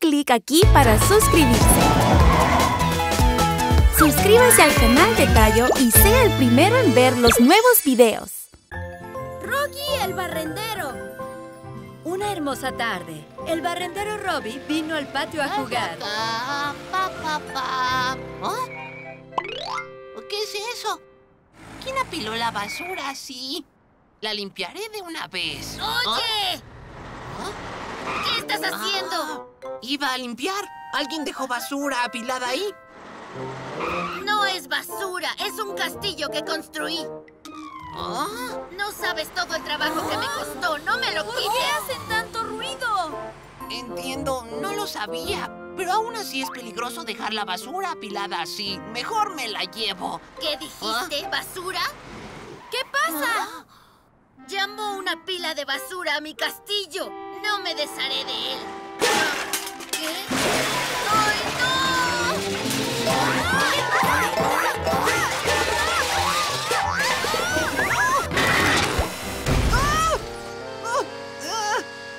clic aquí para suscribirse. Suscríbase al canal de Tayo y sea el primero en ver los nuevos videos. ¡Rocky el barrendero! Una hermosa tarde, el barrendero Robbie vino al patio a jugar. Pa, pa, pa, pa. ¿Oh? ¿Qué es eso? ¿Quién apiló la basura así? La limpiaré de una vez. ¡Oye! ¿Ah? ¿Qué estás haciendo? Ah, iba a limpiar. ¿Alguien dejó basura apilada ahí? No es basura, es un castillo que construí. ¿Ah? No sabes todo el trabajo que me costó, no me lo quites. ¿Por qué hacen tanto ruido? Entiendo, no lo sabía. Pero aún así es peligroso dejar la basura apilada así. Mejor me la llevo. ¿Qué dijiste? ¿Basura? ¿Qué pasa? Llamo una pila de basura a mi castillo. No me desharé de él. ¿Qué? ¡Ay. ¡Ah!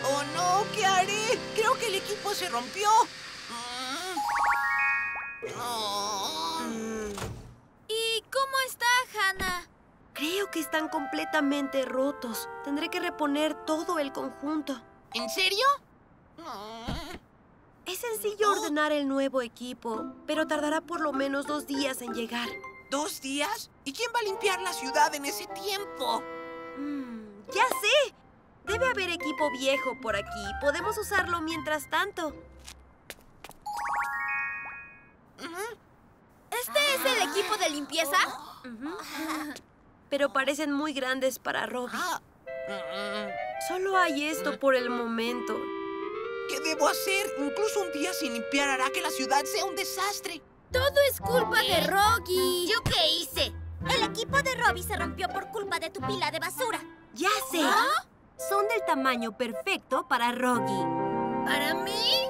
¡Oh, no! ¿Qué haré? Creo que el equipo se rompió. Mm. ¿Y cómo está, Hannah? Creo que están completamente rotos. Tendré que reponer todo el conjunto. ¿En serio? Es sencillo ordenar el nuevo equipo, pero tardará por lo menos dos días en llegar. ¿Dos días? ¿Y quién va a limpiar la ciudad en ese tiempo? Mm, ¡Ya sé! Debe haber equipo viejo por aquí. Podemos usarlo mientras tanto. ¿Este es el equipo de limpieza? Pero parecen muy grandes para Robbie. Ah. Solo hay esto por el momento. ¿Qué debo hacer? Incluso un día sin limpiar hará que la ciudad sea un desastre. Todo es culpa de Rocky. ¿Yo qué hice? El equipo de Robbie se rompió por culpa de tu pila de basura. ¡Ya sé! Son del tamaño perfecto para Rocky. ¿Para mí?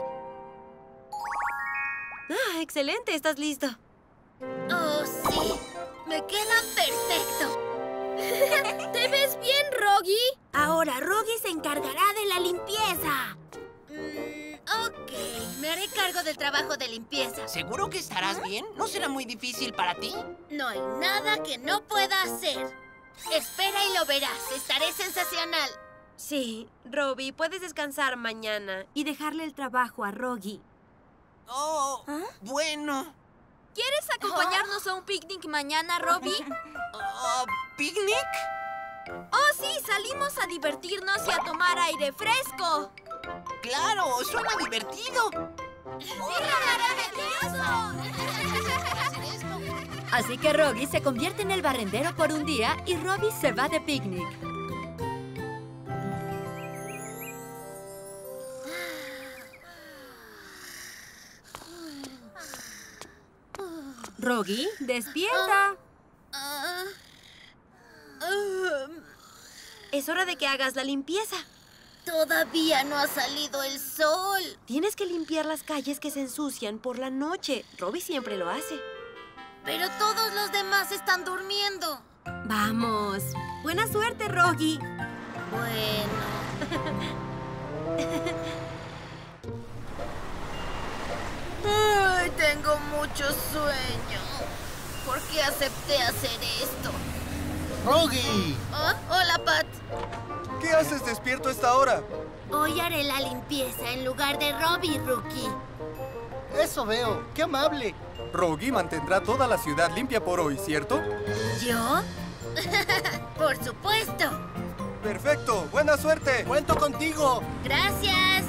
Ah, excelente, estás listo. Oh, sí. Me quedan perfecto. ¿Te ves bien, Rocky? Ahora Robbie se encargará de la limpieza. Mm, ok, me haré cargo del trabajo de limpieza. ¿Seguro que estarás bien? ¿No será muy difícil para ti? No hay nada que no pueda hacer. Espera y lo verás. Estaré sensacional. Sí, Robbie, puedes descansar mañana y dejarle el trabajo a Rocky. Oh, bueno. ¿Quieres acompañarnos a un picnic mañana, Robbie? Ah, ¿Picnic? Oh, sí, salimos a divertirnos y a tomar aire fresco. Claro, suena divertido. Así que Robbie se convierte en el barrendero por un día y Robbie se va de picnic. Rogi, despierta. Es hora de que hagas la limpieza. Todavía no ha salido el sol. Tienes que limpiar las calles que se ensucian por la noche. Robbie siempre lo hace. Pero todos los demás están durmiendo. Vamos. Buena suerte, Rogi. Bueno. Ay, tengo mucho sueño. ¿Por qué acepté hacer esto? ¡Rogi! ¿Ah? Hola, Pat. ¿Qué haces despierto a esta hora? Hoy haré la limpieza en lugar de Robbie, Rookie. Eso veo. ¡Qué amable! Rogi mantendrá toda la ciudad limpia por hoy, ¿cierto? ¿Yo? Por supuesto. ¡Perfecto! ¡Buena suerte! ¡Cuento contigo! Gracias.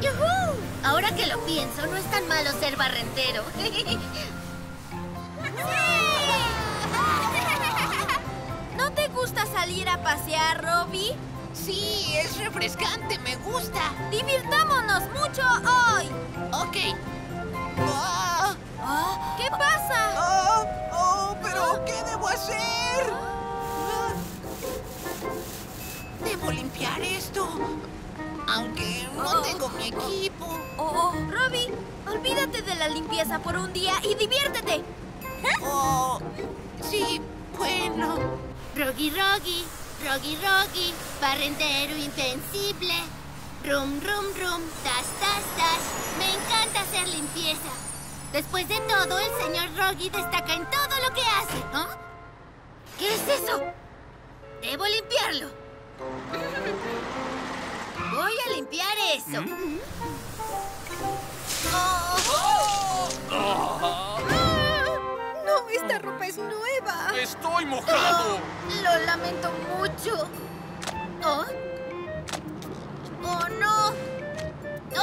¡Yujú! Ahora que lo pienso, no es tan malo ser barrendero. ¿No te gusta salir a pasear, Robbie? Sí, es refrescante, me gusta. ¡Divirtámonos mucho hoy! Ok. Ah, ¿Qué pasa? oh, pero ¿qué debo hacer? Debo limpiar esto. Aunque no tengo mi equipo. Oh, Robbie, olvídate de la limpieza por un día y diviértete. Oh, sí, bueno. Rogi Rogi, Rogi Rogi, barrendero invencible. Rum, rum, rum, tas, tas, tas. Me limpieza. Después de todo, el señor Roggy destaca en todo lo que hace. ¿Ah? ¿Qué es eso? Debo limpiarlo. Voy a limpiar eso. No, esta ropa es nueva. ¡Estoy mojado! Lo lamento mucho. ¿Oh? ¡Oh, no!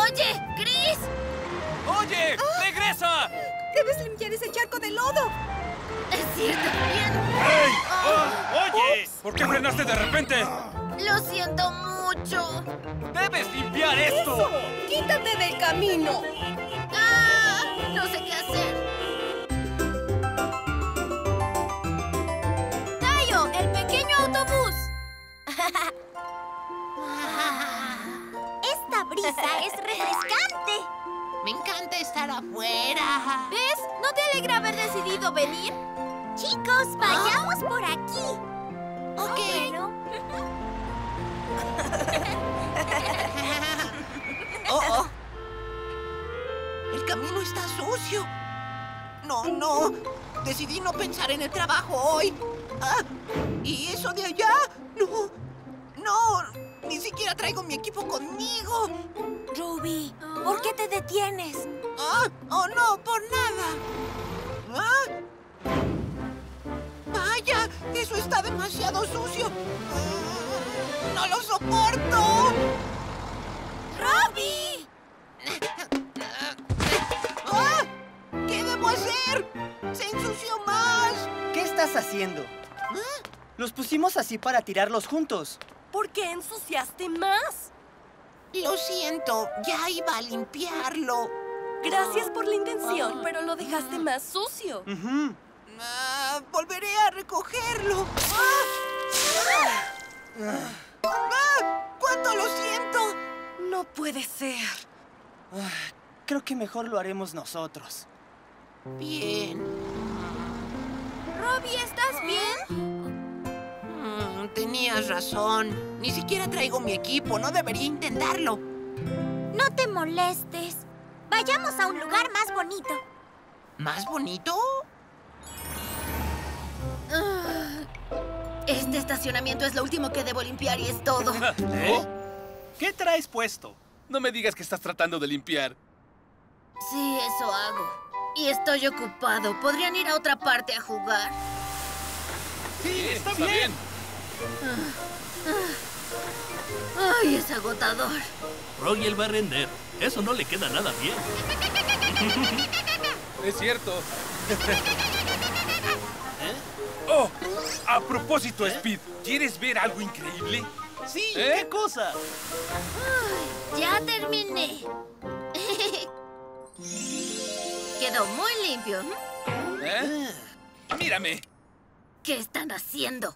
¡Oye, Chris! ¡Oye! ¡Regresa! Debes limpiar ese charco de lodo. Es cierto, bien. ¡Ey! Ah, ¡Oye! ¿Por qué frenaste de repente? Lo siento mucho. ¡Debes limpiar esto! Quítate del camino. ¡Ah! No sé qué hacer. Tayo, el pequeño autobús. Esta brisa es refrescante. Me encanta estar afuera. ¿Ves? ¿No te alegra haber decidido venir? Chicos, vayamos por aquí. Ok. Bueno, Oh, oh. El camino está sucio. No, no. Decidí no pensar en el trabajo hoy. Ah, ¿Y eso de allá? No. No. Ni siquiera traigo mi equipo conmigo. Ruby, ¿por qué te detienes? Ah, oh, no, por nada. Ah. Vaya, eso está demasiado sucio. No lo soporto. ¡Robbie! ¡Ah! ¿Qué debo hacer? Se ensució más. ¿Qué estás haciendo? Los pusimos así para tirarlos juntos. ¿Por qué ensuciaste más? Lo siento, ya iba a limpiarlo. Gracias por la intención, pero lo dejaste más sucio. Ah, volveré a recogerlo. ¡Ah! ¡Ah! ¡Cuánto lo siento! No puede ser. Creo que mejor lo haremos nosotros. Bien. Robbie, ¿estás bien? Mm, tenías razón. Ni siquiera traigo mi equipo. No debería intentarlo. no te molestes. Vayamos a un lugar más bonito. ¿Más bonito? Este estacionamiento es lo último que debo limpiar y es todo. ¿Eh? ¿Qué traes puesto? No me digas que estás tratando de limpiar. Sí, eso hago. Y estoy ocupado. ¿Podrían ir a otra parte a jugar? Sí, está, bien. Ay, es agotador. Roy el barrendero. Eso no le queda nada bien. Es cierto. Oh, a propósito, Speed, ¿quieres ver algo increíble? Sí, ¿Eh? ¿qué cosa? Ya terminé. Quedó muy limpio. ¿Eh? Mírame. ¿Qué están haciendo?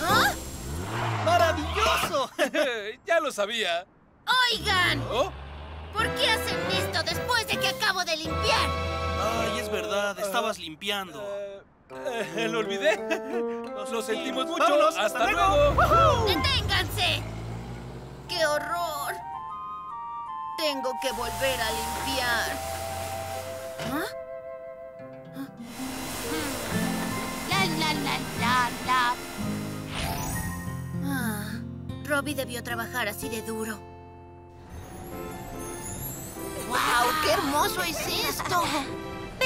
¿Ah? ¡Maravilloso! ya lo sabía. Oigan, ¿Oh? ¿por qué hacen esto después de que acabo de limpiar? Ay, es verdad, estabas limpiando. Eh, eh, ¿Lo olvidé? Lo sentimos mucho. Vámonos, ¡Hasta, hasta luego! ¡Deténganse! ¡Qué horror! Tengo que volver a limpiar. ¿Ah? La, la, la, la, la. Ah, Robbie debió trabajar así de duro. ¡Wow! ¡Qué hermoso es esto!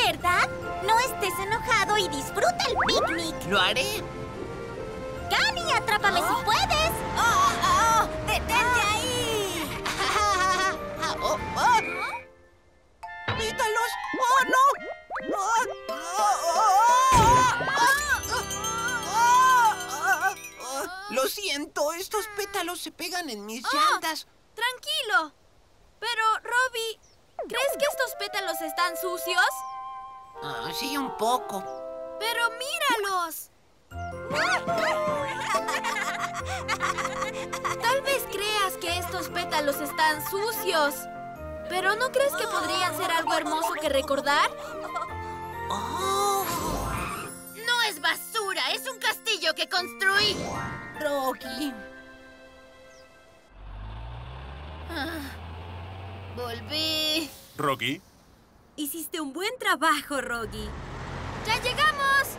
¿Verdad? No estés enojado y disfruta el picnic. Lo haré. ¡Gani, atrápame si puedes! ¡Oh, oh! ¡Detente ahí! ¡Oh, oh! ¡Mítalos! ¡Oh, no! ¡Oh, oh, oh, oh, oh, oh! Lo siento, estos pétalos se pegan en mis llantas. Tranquilo. Pero, Robbie, ¿crees que estos pétalos están sucios? Ah, sí, un poco. Pero míralos. Tal vez creas que estos pétalos están sucios. Pero ¿no crees que podrían ser algo hermoso que recordar? ¡Oh! No es basura, es un castillo que construí. Rocky. Volví. ¿Rocky? Hiciste un buen trabajo, Rogi. ¡Ya llegamos!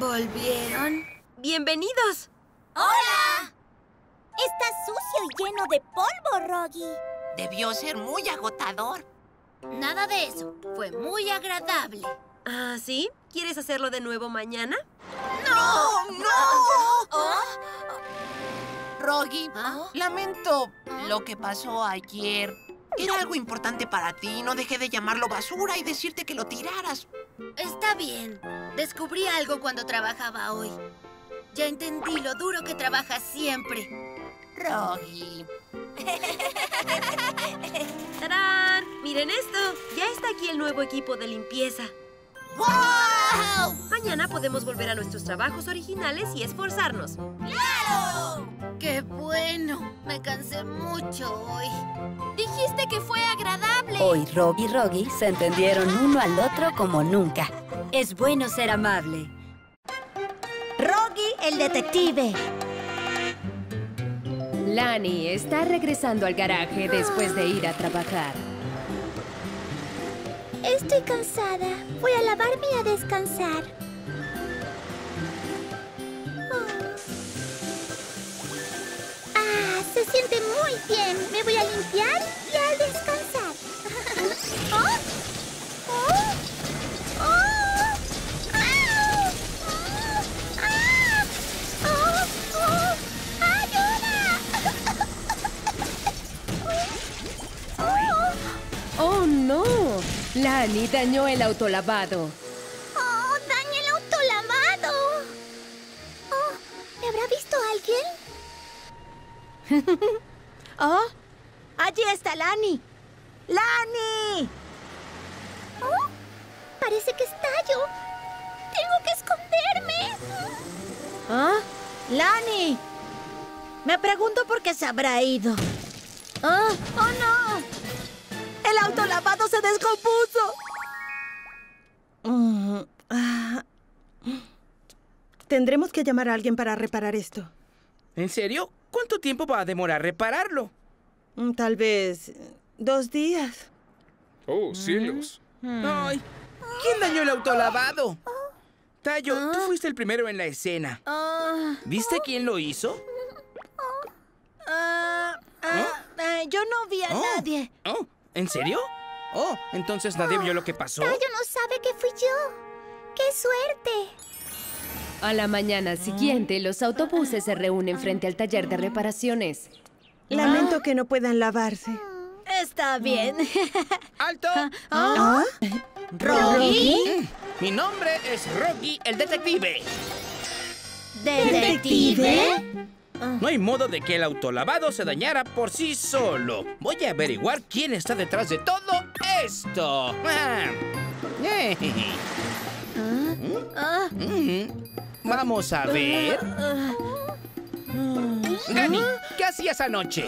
¿Volvieron? ¡Bienvenidos! ¡Hola! Está sucio y lleno de polvo, Rogi. Debió ser muy agotador. Nada de eso. Fue muy agradable. ¿Ah, sí? ¿Quieres hacerlo de nuevo mañana? ¡No! ¡No! Rogi, ¿Ah? lamento lo que pasó ayer. Era algo importante para ti. No dejé de llamarlo basura y decirte que lo tiraras. Está bien. Descubrí algo cuando trabajaba hoy. Ya entendí lo duro que trabajas siempre. Rogi. ¡Tarán! Miren esto. Ya está aquí el nuevo equipo de limpieza. ¡Wow! Mañana podemos volver a nuestros trabajos originales y esforzarnos. ¡Qué bueno! Me cansé mucho hoy. Dijiste que fue agradable. Hoy Rob y Rogi se entendieron uno al otro como nunca. Es bueno ser amable. Rogi, el detective. Lani está regresando al garaje después de ir a trabajar. Estoy cansada. Voy a lavarme y a descansar. Se siente muy bien. Me voy a limpiar y a descansar. ¿Oh? ¿Oh? ¡Ayuda! ¡Oh! ¡Oh, no! Lani dañó el autolavado. ¡Oh, dañé el autolavado! Oh, ¿me habrá visto alguien? ¡Oh! ¡Allí está Lani! ¡Lani! ¡Oh! Parece que estallo. ¡Tengo que esconderme! ¿Ah? ¡Lani! Me pregunto por qué se habrá ido. ¡Oh! ¡Oh, no! ¡El autolavado se descompuso! Mm, ah. Tendremos que llamar a alguien para reparar esto. ¿En serio? ¿Cuánto tiempo va a demorar repararlo? Mm, Tal vez dos días. Oh, cielos. Ay, ¿quién dañó el autolavado? Tayo, tú fuiste el primero en la escena. Ah. ¿Viste quién lo hizo? Ah, ah, ah, yo no vi a Oh. nadie. Oh, ¿en serio? Oh, entonces nadie vio lo que pasó. Tayo no sabe que fui yo. ¡Qué suerte! A la mañana siguiente, los autobuses se reúnen frente al taller de reparaciones. Lamento que no puedan lavarse. Está bien. ¡Alto! ¿Ah? ¿Rocky? Mi nombre es Rocky el detective. ¿Detective? No hay modo de que el autolavado se dañara por sí solo. Voy a averiguar quién está detrás de todo esto. Ah. Eh. Ah. Vamos a ver. Gani, ¿qué hacías anoche?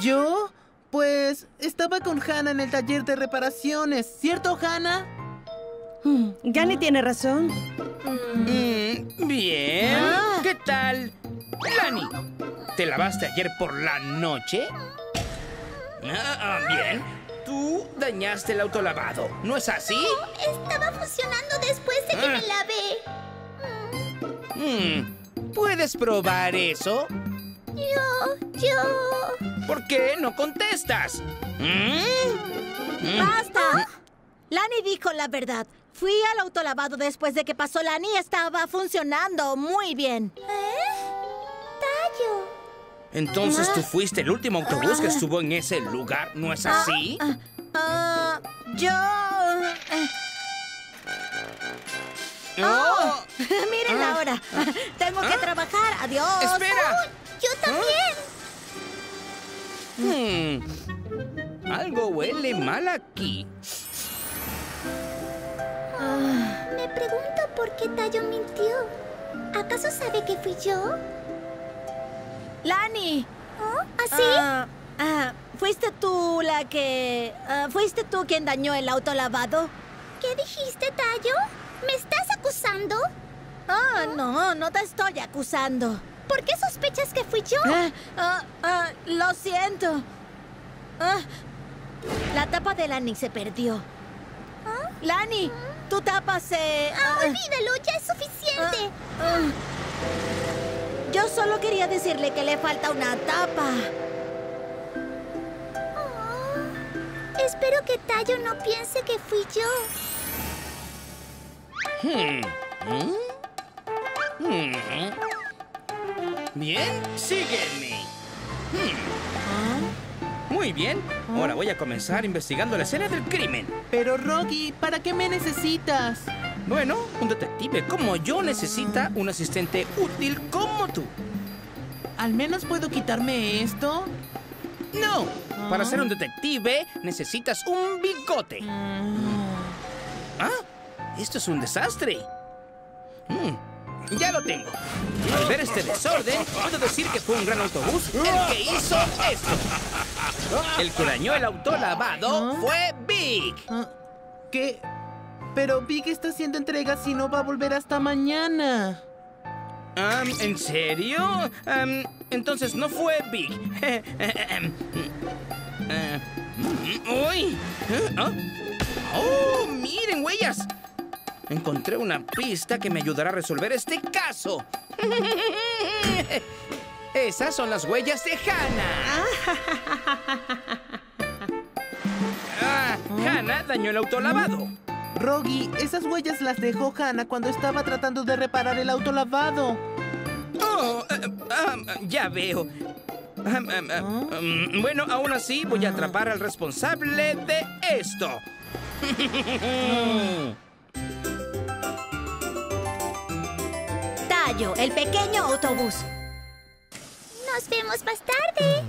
¿Yo? Pues estaba con Hannah en el taller de reparaciones, ¿cierto, Hannah? Mm, Gani tiene razón. Mm, bien. ¿Qué tal? Lani, ¿te lavaste ayer por la noche? Ah, ah, bien. Tú dañaste el autolavado, ¿no es así? Estaba funcionando después de que Ah. me lavé. Mm, ¿Puedes probar eso? Yo, yo. ¿Por qué no contestas? ¿Mm? Mm. ¡Basta! Lani dijo la verdad. Fui al autolavado después de que pasó Lani y estaba funcionando muy bien. ¿Eh? Tayo. Entonces tú fuiste el último autobús que estuvo en ese lugar, ¿no es así? Ah, yo... ¡Oh! Miren Ah. ahora. Tengo que trabajar. Adiós. ¡Espera! Oh, yo también. Hmm, Algo huele mal aquí. Ah, Me pregunto por qué Tayo mintió. ¿Acaso sabe que fui yo? Lani. ¿Ah, sí? ¿Fuiste tú la que... ah, ¿Fuiste tú quien dañó el auto lavado? ¿Qué dijiste, Tayo? ¿Me estás acusando? Ah, no, no te estoy acusando. ¿Por qué sospechas que fui yo? lo siento. Ah, la tapa de Lani se perdió. Lani, tu tapa se... Ah, olvídalo, ya es suficiente. ah. Yo solo quería decirle que le falta una tapa. Oh, espero que Tayo no piense que fui yo. Hmm. ¿Mm? Hmm. Bien, sígueme. Hmm. Muy bien. Ahora voy a comenzar investigando la escena del crimen. Pero, Rocky, ¿para qué me necesitas? Bueno, un detective como yo necesita un asistente útil como tú. ¿Al menos puedo quitarme esto? No. Para ser un detective necesitas un bigote. Ah, esto es un desastre. Mm, ya lo tengo. Al ver este desorden, puedo decir que fue un gran autobús el que hizo esto. El que dañó el auto lavado fue Big. Ah, ¿Qué? Pero Big está haciendo entregas y no va a volver hasta mañana. ¿En serio? Entonces no fue Big. Mm, ¡Uy! ¿Ah? ¡Oh, miren, huellas! Encontré una pista que me ayudará a resolver este caso. Esas son las huellas de Hannah. Ah, Hannah dañó el autolavado. Rogi, esas huellas las dejó Hannah cuando estaba tratando de reparar el auto lavado. Oh, eh, ah, ya veo. Ah, ah, ah, bueno, aún así voy a atrapar al responsable de esto. El pequeño autobús. Nos vemos más tarde.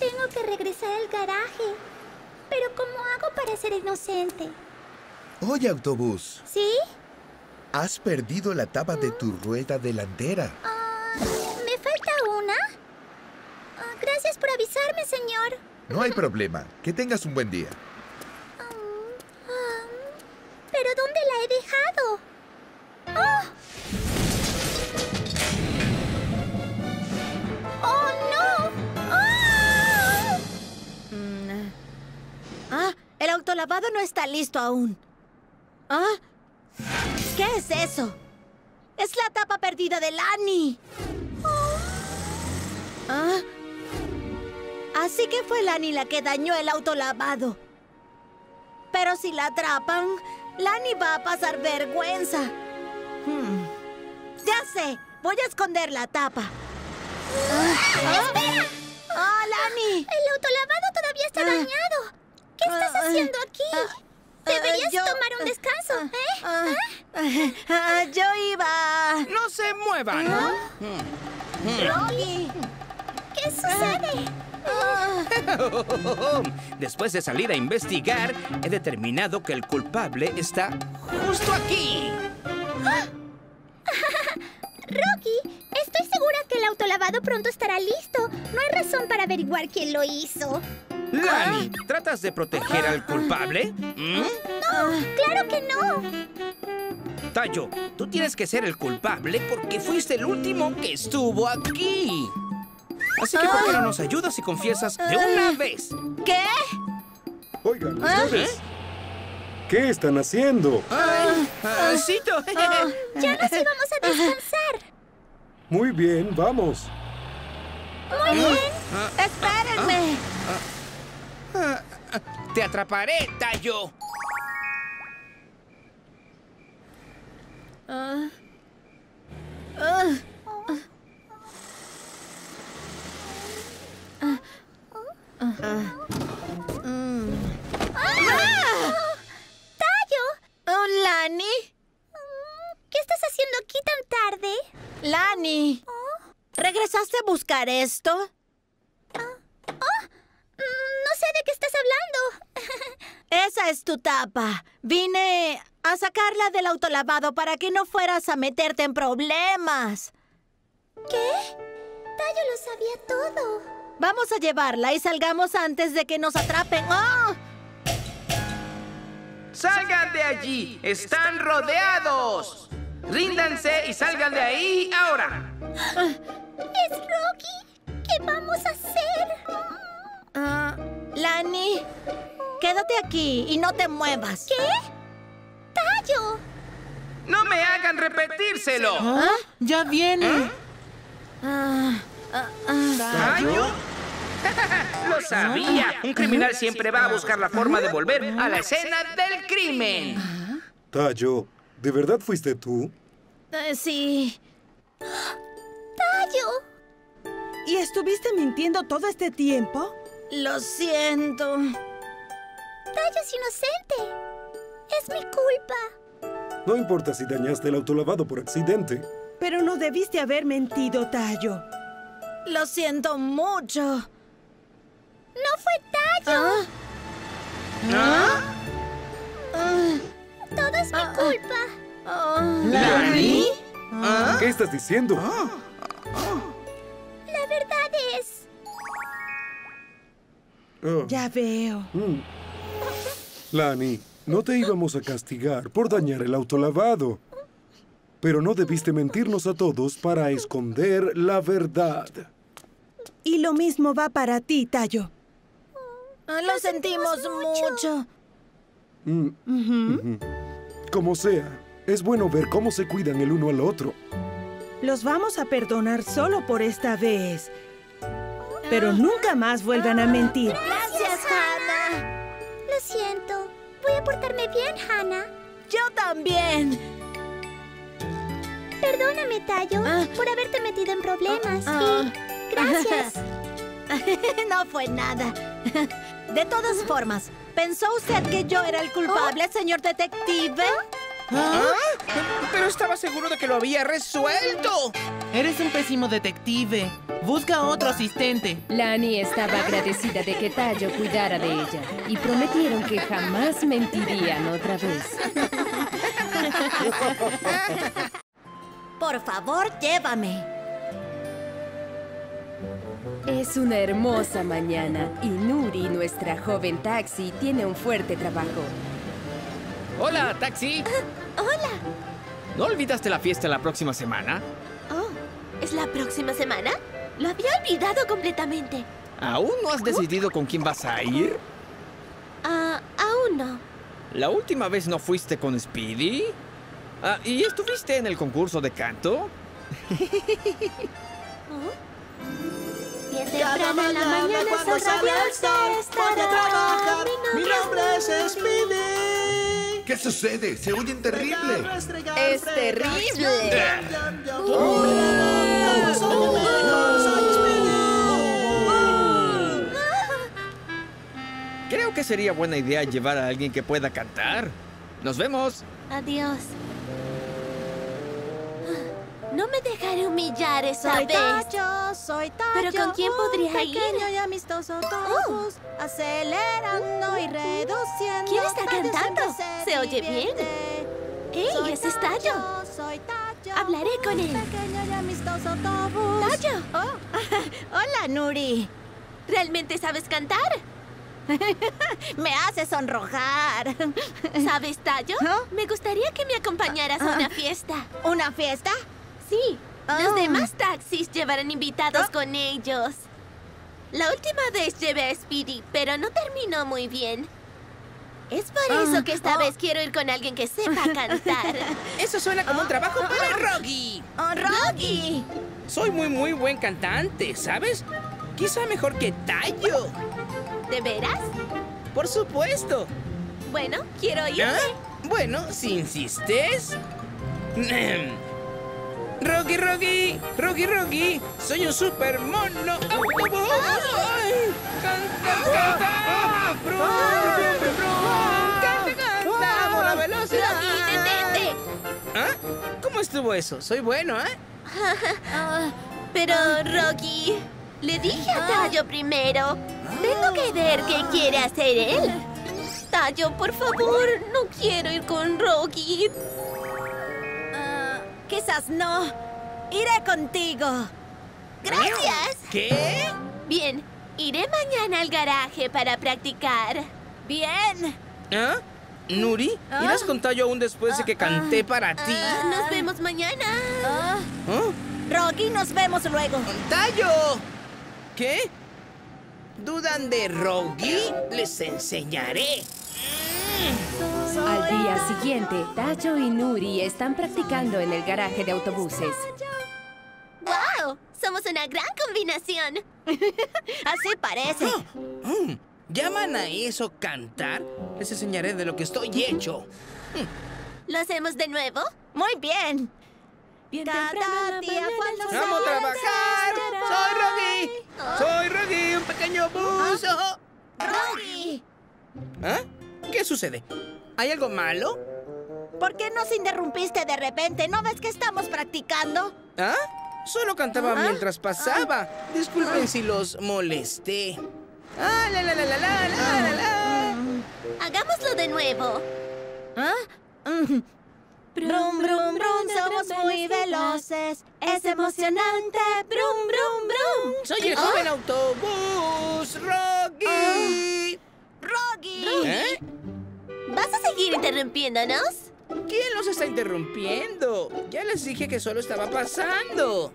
Tengo que regresar al garaje. Pero ¿cómo hago para ser inocente? Oye, autobús, ¿Sí? has perdido la tapa de tu rueda delantera. Ah, ¿Me falta una? Ah, gracias por avisarme, señor. No hay problema. Que tengas un buen día. Ah, ¿Pero dónde la he dejado? ¡Oh! ¡Oh, no! ¡Ah! Mm, Ah, el autolavado no está listo aún. ¿Ah? ¿Qué es eso? Es la tapa perdida de Lani. ¿Ah? Así que fue Lani la que dañó el autolavado. Pero si la atrapan, Lani va a pasar vergüenza. Hmm. Ya sé, voy a esconder la tapa. Ah, ¡Espera! ¡Ah, Lani! El autolavado todavía está dañado. ¿Qué estás Ah, haciendo aquí? Deberías yo- tomar un descanso, ¿eh? Ah, ah, yo iba. ¡No se muevan! Rocky. ¿Qué sucede? Después de salir a investigar, he determinado que el culpable está justo aquí. Rocky, estoy segura que el autolavado pronto estará listo. No hay razón para averiguar quién lo hizo. Lani, ¿tratas de proteger al culpable? ¿Mm? No, claro que no. Tayo, tú tienes que ser el culpable porque fuiste el último que estuvo aquí. Así que, ¿por qué no nos ayudas y confiesas de una vez? ¿Qué? Oigan, ¿Ah? ustedes. ¿Qué están haciendo? Ah, Cito. Ya nos íbamos a descansar. Muy bien, vamos. Muy bien. Espérenme. Ah, Te atraparé, Tayo. Ah. Ah. Ah. Ah. Mm. ¡Ah! Oh, Lani. ¿Qué estás haciendo aquí tan tarde? Lani. ¿Regresaste a buscar esto? Oh, no sé de qué estás hablando. Esa es tu tapa. Vine a sacarla del autolavado para que no fueras a meterte en problemas. ¿Qué? Tayo lo sabía todo. Vamos a llevarla y salgamos antes de que nos atrapen. ¡Oh! ¡Salgan de allí! ¡Están rodeados! ¡Ríndanse y salgan de ahí ahora! Es Rocky. ¿Qué vamos a hacer? Ah, Lani, quédate aquí y no te muevas. ¿Qué? ¡Tallo! ¡No me hagan repetírselo! ¿Ah? ¡Ya viene! Ah, ah, ah. ¿Tallo? ¡Lo sabía! Un criminal siempre va a buscar la forma de volver a la escena del crimen. Tayo, ¿de verdad fuiste tú? Eh, sí. ¡Tallo! ¿Y estuviste mintiendo todo este tiempo? Lo siento. ¡Tallo es inocente! ¡Es mi culpa! No importa si dañaste el autolavado por accidente. Pero no debiste haber mentido, Tallo. Lo siento mucho. ¡No fue Tallo! ¿Ah? Ah, ¡Todo es mi Ah, ah. culpa! ah. ¿Lani? ¿Ah? ¿Qué estás diciendo? La verdad es... Oh. Ya veo. Mm. Lani, no te íbamos a castigar por dañar el autolavado. Pero no debiste mentirnos a todos para esconder la verdad. Y lo mismo va para ti, Tallo. Ah, Lo sentimos mucho. Mm. Como sea, es bueno ver cómo se cuidan el uno al otro. Los vamos a perdonar solo por esta vez. Pero nunca más vuelvan a mentir. Gracias, Hannah. Lo siento. Voy a portarme bien, Hannah. Yo también. Perdóname, Ah. por haberte metido en problemas. Ah. Y gracias. no fue nada. De todas formas, ¿pensó usted que yo era el culpable, señor detective? ¿Ah? Pero estaba seguro de que lo había resuelto. Eres un pésimo detective. Busca otro asistente. Lani estaba agradecida de que Tallo cuidara de ella y prometieron que jamás mentirían otra vez. Por favor, llévame. Es una hermosa mañana y Nuri, nuestra joven taxi, tiene un fuerte trabajo. Hola, taxi. Hola. ¿No olvidaste la fiesta la próxima semana? Oh, ¿es la próxima semana? Lo había olvidado completamente. ¿Aún no has decidido con quién vas a ir? Ah, aún no. ¿La última vez no fuiste con Speedy? Ah, ¿Y estuviste en el concurso de canto? Cada temprano en la mañana cuando es sale el sol, voy a trabajar. Mi nombre es Speedy. ¿Qué sucede? Se oyen terrible. Es terrible. Creo que sería buena idea llevar a alguien que pueda cantar. Nos vemos. Adiós. No me dejaré humillar esa Soy vez. Tayo, soy Tayo. ¿Pero con quién podría ir? pequeño y amistoso autobús, acelerando y reduciendo. ¿Quién está cantando? Se oye bien. ¡Ey, ese es Tayo! Soy Tayo. Hablaré con él. pequeño y amistoso autobús. ¡Tayo! Oh, hola, Nuri. ¿Realmente sabes cantar? Me hace sonrojar. ¿Sabes, Tayo? ¿Ah? Me gustaría que me acompañaras a una fiesta. ¿Una fiesta? Sí, Ah. los demás taxis llevarán invitados con ellos. La última vez llevé a Speedy, pero no terminó muy bien. Es por Ah. eso que esta vez quiero ir con alguien que sepa cantar. Eso suena como un trabajo para Rocky. Oh, Rocky. Soy muy, muy buen cantante, ¿sabes? Quizá mejor que Tallo. ¿De veras? Por supuesto. Bueno, quiero irme. ¿Ah? Bueno, si insistes. Rocky, Rocky, Rocky, Rocky, soy un super mono autobús. Canta, canta, canta, canta, por la velocidad. Rocky, detente. ¿Ah? ¿Cómo estuvo eso? Soy bueno, ¿eh? Ah, pero, Rocky, le dije a Tayo primero. Tengo que ver qué quiere hacer él. Tayo, por favor, no quiero ir con Rocky. Ah, quizás no. Iré contigo. Gracias. ¿Qué? Bien, iré mañana al garaje para practicar. Bien. ¿Ah? ¿Nuri? ¿Irás con Tallo aún después de que canté para ti? Ah, nos vemos mañana. Ah, ¿Ah? Rocky, nos vemos luego. ¡Tallo! ¿Qué? ¿Dudan de Rogi? Les enseñaré. Al día siguiente, Tayo y Nuri están practicando en el garaje de autobuses. ¡Wow! Somos una gran combinación. Así parece. Mm, ¿Llaman a eso cantar? Les enseñaré de lo que estoy hecho. ¿Lo hacemos de nuevo? Muy bien. Cada día cuando ¡Vamos a trabajar! ¡Soy Rogi! ¡Soy Rogi, un pequeño buzo! ¡Rogi! ¿Ah? ¿Qué sucede? ¿Hay algo malo? ¿Por qué nos interrumpiste de repente? ¿No ves que estamos practicando? ¿Ah? Solo cantaba ¿Ah? mientras pasaba. Disculpen ah. si los molesté. ¡Ah, la, la, la, la, la, la, la, Hagámoslo de nuevo. ¿Ah? Brum, brum, brum, somos muy veloces. Es emocionante. Brum, brum, brum. Soy el ¿Ah? joven autobús, Rocky. Rocky. ¿Eh? ¿Vas a seguir interrumpiéndonos? ¿Quién los está interrumpiendo? Ya les dije que solo estaba pasando.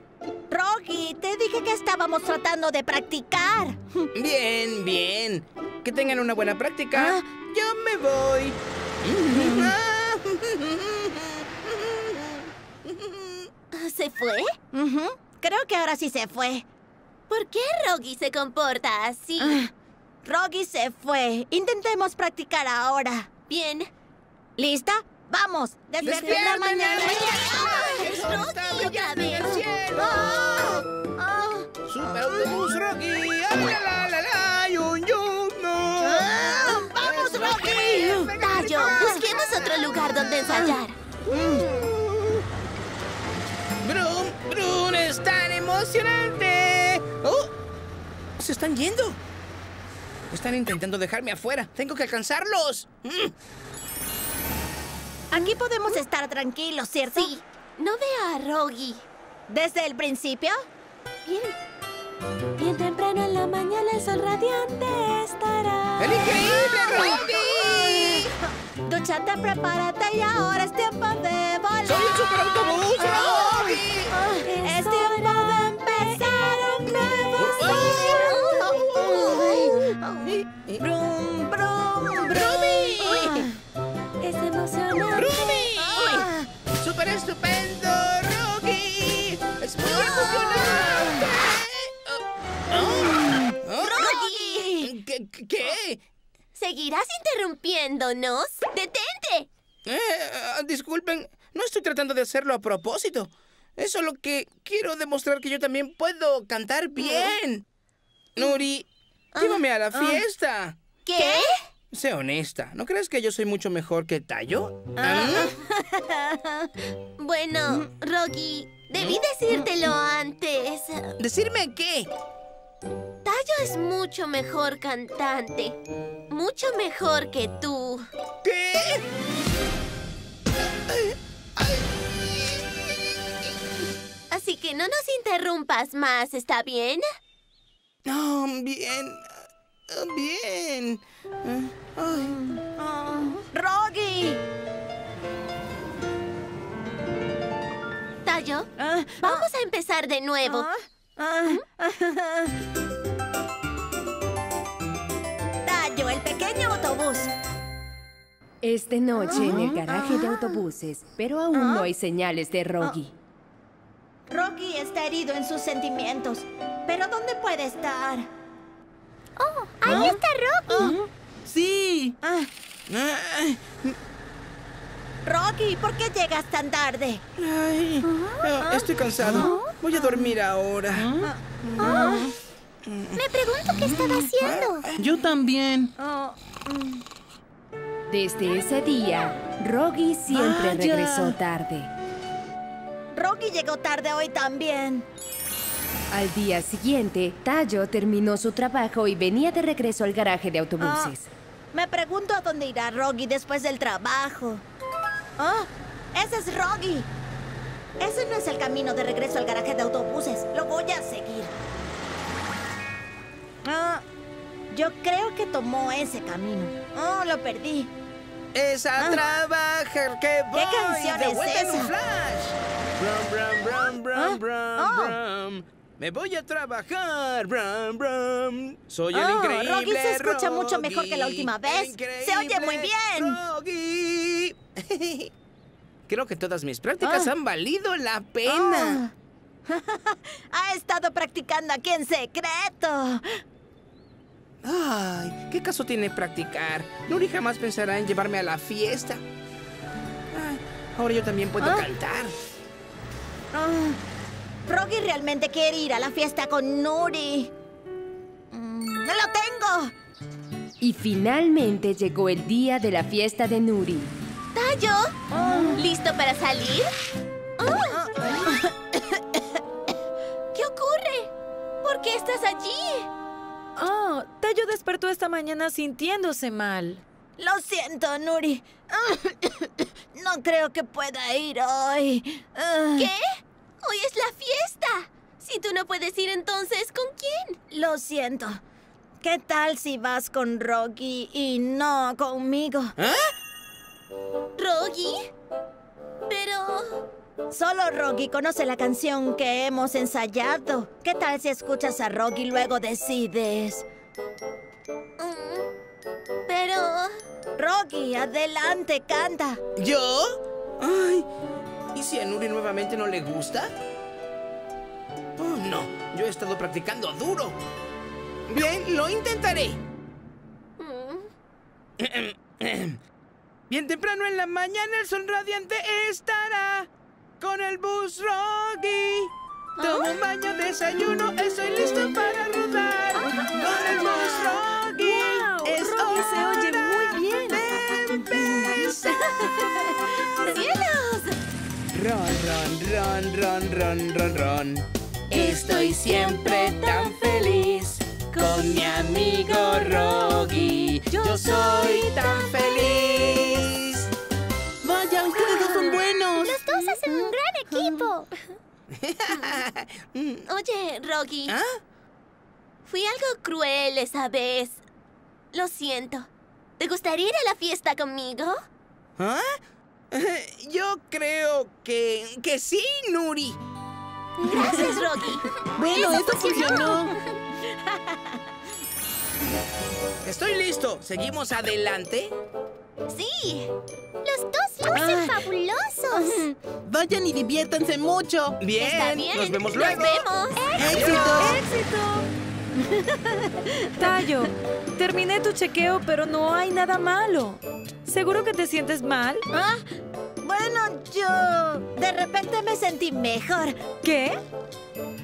Rogi, te dije que estábamos tratando de practicar. Bien, bien. Que tengan una buena práctica. Ah. Yo me voy. ¿Se fue? Creo que ahora sí se fue. ¿Por qué Rogi se comporta así? Ah, Rogi se fue. Intentemos practicar ahora. Bien. ¿Lista? ¡Vamos! ¡Desde la ¡Despierten, mañana! ¡El sol está Rogi, otra brillando en el vez. cielo! Ah, ¡Super autobús, Rocky! ¡Ah, la, la, la, la! ¡Yun, yun, no! ah, ¡Vamos, Eso, Rogi! Tayo, busquemos otro lugar donde ensayar. ¡Brum, Brum! ¡Es tan emocionante! ¡Oh! ¡Se están yendo! Están intentando dejarme afuera. ¡Tengo que alcanzarlos! Mm. Aquí podemos estar tranquilos, ¿cierto? Sí. No veo a Rogi. ¿Desde el principio? Bien. Bien temprano en la mañana el sol radiante estará. ¡El increíble Rocky! Dúchate, prepárate y ahora es tiempo de volar. ¡Soy el superautobús, Rocky! ¿Qué? ¿Seguirás interrumpiéndonos? ¡Detente! Eh, ah, disculpen, no estoy tratando de hacerlo a propósito. Es solo que quiero demostrar que yo también puedo cantar bien. Nuri, llévame a la fiesta. ¿Qué? Sé honesta, ¿no crees que yo soy mucho mejor que Tayo? ¿Ah? Bueno, Rogi, debí decírtelo antes. ¿Decirme qué? Tayo es mucho mejor cantante. Mucho mejor que tú. ¿Qué? Así que no nos interrumpas más, ¿está bien? No, bien. ah, Bien. Ah, ay. Ah, ¡Rogi! Tayo, Ah, vamos a empezar de nuevo. ah, ah. Tayo, el pequeño autobús. Es de noche en el garaje de autobuses, pero aún no hay señales de Rogi. Rocky está herido en sus sentimientos. ¿Pero dónde puede estar? ¡Oh! ¡Ahí está Rocky! ¡Sí! Ah, Rocky, ¿por qué llegas tan tarde? ay, ah, estoy cansado. Voy a dormir ahora. Me pregunto qué estaba haciendo. Yo también. Desde ese día, Rogi siempre Vaya. regresó tarde. Rocky llegó tarde hoy también. Al día siguiente, Tayo terminó su trabajo y venía de regreso al garaje de autobuses. Me pregunto a dónde irá Rocky después del trabajo. ¡Oh! ¡Ese es Rocky! Ese no es el camino de regreso al garaje de autobuses. Lo voy a seguir. Ah, yo creo que tomó ese camino. Oh, lo perdí. Es a Ah. trabajar que voy canción de es vuelta en un esa? flash. Brum, brum, brum, brum, Ah, brum, oh. brum. Me voy a trabajar. Bram, bram. Soy el Oh, increíble. Rocky se escucha mucho mejor que la última vez. Se oye muy bien. Rocky. Creo que todas mis prácticas Ah. han valido la pena. ha estado practicando aquí en secreto. Ay, ¿qué caso tiene practicar? Nuri jamás pensará en llevarme a la fiesta. Ay, ahora yo también puedo Ah. cantar. Ah, Rocky realmente quiere ir a la fiesta con Nuri. Mm, ¡Lo tengo! Y finalmente llegó el día de la fiesta de Nuri. ¿Tayo? ¿Listo para salir? Ah. ¿Qué ocurre? ¿Por qué estás allí? Oh, Tayo despertó esta mañana sintiéndose mal. Lo siento, Nuri. No creo que pueda ir hoy. Ah. ¿Qué? Hoy es la fiesta. Si tú no puedes ir, entonces, ¿con quién? Lo siento. ¿Qué tal si vas con Rocky y no conmigo? ¿Rocky? Pero... Solo Rocky conoce la canción que hemos ensayado. ¿Qué tal si escuchas a Rocky y luego decides? Pero... Rocky, adelante, canta. ¿Yo? Ay, ¿y si a Nuri nuevamente no le gusta? Oh, no, yo he estado practicando duro. Bien, lo intentaré. Bien temprano en la mañana el sol radiante estará con el bus Rocky. Tomo un baño, desayuno, estoy listo para rodar. Con el bus Rocky. es Rocky se oye muy bien. de empezar. ¡Cielos! Ron, ron, ron, ron, ron, ron, ron. Estoy siempre tan feliz con mi amigo Rocky. Yo soy tan feliz. Ustedes dos son buenos. Los dos hacen un gran equipo. Oye, Rocky. ¿Ah? Fui algo cruel esa vez. Lo siento. ¿Te gustaría ir a la fiesta conmigo? ¿Ah? Yo creo que, que sí, Nuri. Gracias, Rocky. Bueno, eso funcionó. Estoy listo. ¿Seguimos adelante? Sí. Los dos lucen fabulosos. Vayan y diviértanse mucho. Bien. Está bien. Nos vemos Nos luego. vemos. ¡Éxito! Tayo, terminé tu chequeo, pero no hay nada malo. ¿Seguro que te sientes mal? Ah, bueno, yo de repente me sentí mejor. ¿Qué?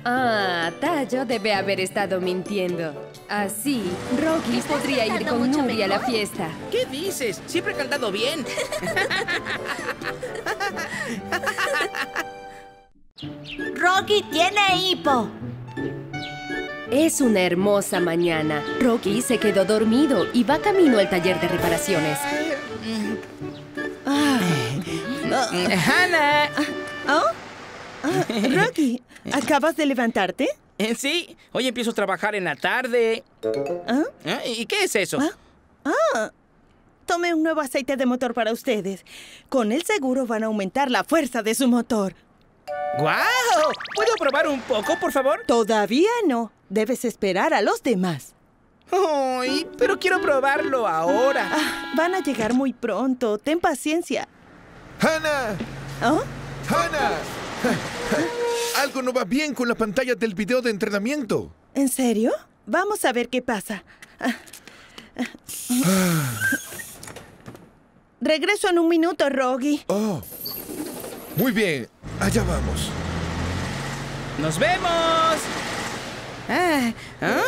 Ah, Tayo debe haber estado mintiendo. Así, Rocky podría ir con Nuri a la fiesta. ¿Qué dices? Siempre he cantado bien. Rocky tiene hipo. Es una hermosa mañana. Rocky se quedó dormido y va camino al taller de reparaciones. Hannah. ¿Oh? Ah, Rocky, ¿acabas de levantarte? Eh, Sí, hoy empiezo a trabajar en la tarde. ¿Ah? Ah, ¿Y qué es eso? Ah, tomé un nuevo aceite de motor para ustedes. Con el seguro van a aumentar la fuerza de su motor. ¡Guau! ¿Puedo probar un poco, por favor? Todavía no. Debes esperar a los demás. ¡Ay! Pero quiero probarlo ahora. Ah, van a llegar muy pronto. Ten paciencia. ¡Hannah! ¡Hannah! Algo no va bien con la pantalla del video de entrenamiento. ¿En serio? Vamos a ver qué pasa. Regreso en un minuto, Rogi. Oh. Muy bien, allá vamos. ¡Nos vemos! Ah, ¿ah?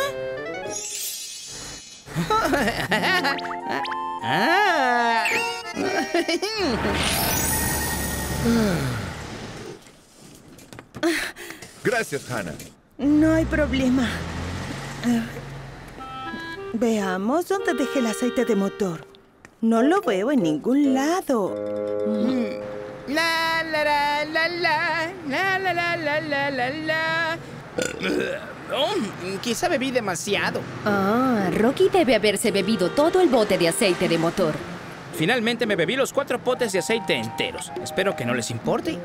Ah. Gracias, Hannah. No hay problema. Ah, Veamos dónde dejé el aceite de motor. No lo veo en ningún lado. La la la la la la la la la la la la. Oh, quizá bebí demasiado. Ah, Rocky debe haberse bebido todo el bote de aceite de motor. Finalmente me bebí los cuatro potes de aceite enteros. Espero que no les importe.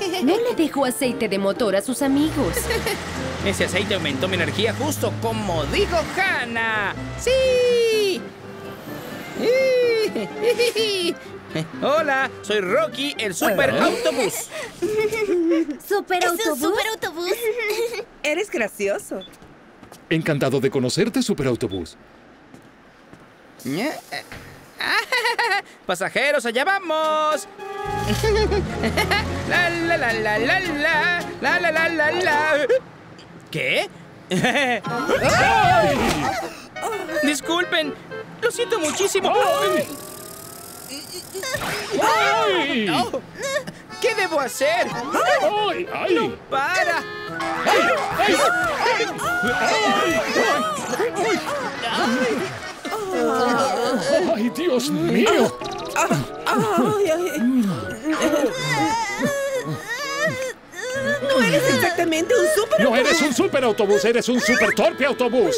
No le dejó aceite de motor a sus amigos. Ese aceite aumentó mi energía justo como dijo Hannah. ¡Sí! Hola, soy Rocky, el super autobús. ¿Super autobús? super autobús? Eres gracioso. Encantado de conocerte, Superautobús. Pasajeros, allá vamos. La la la la la la la la la la la. ¿Qué? Disculpen, lo siento muchísimo. ¡Ay! Oh, ¿Qué debo hacer? ¡Ay! ¡Ay! ¡No para! ¡Ay, Dios mío! No eres exactamente un super No eres un superautobús, eres un super torpe autobús.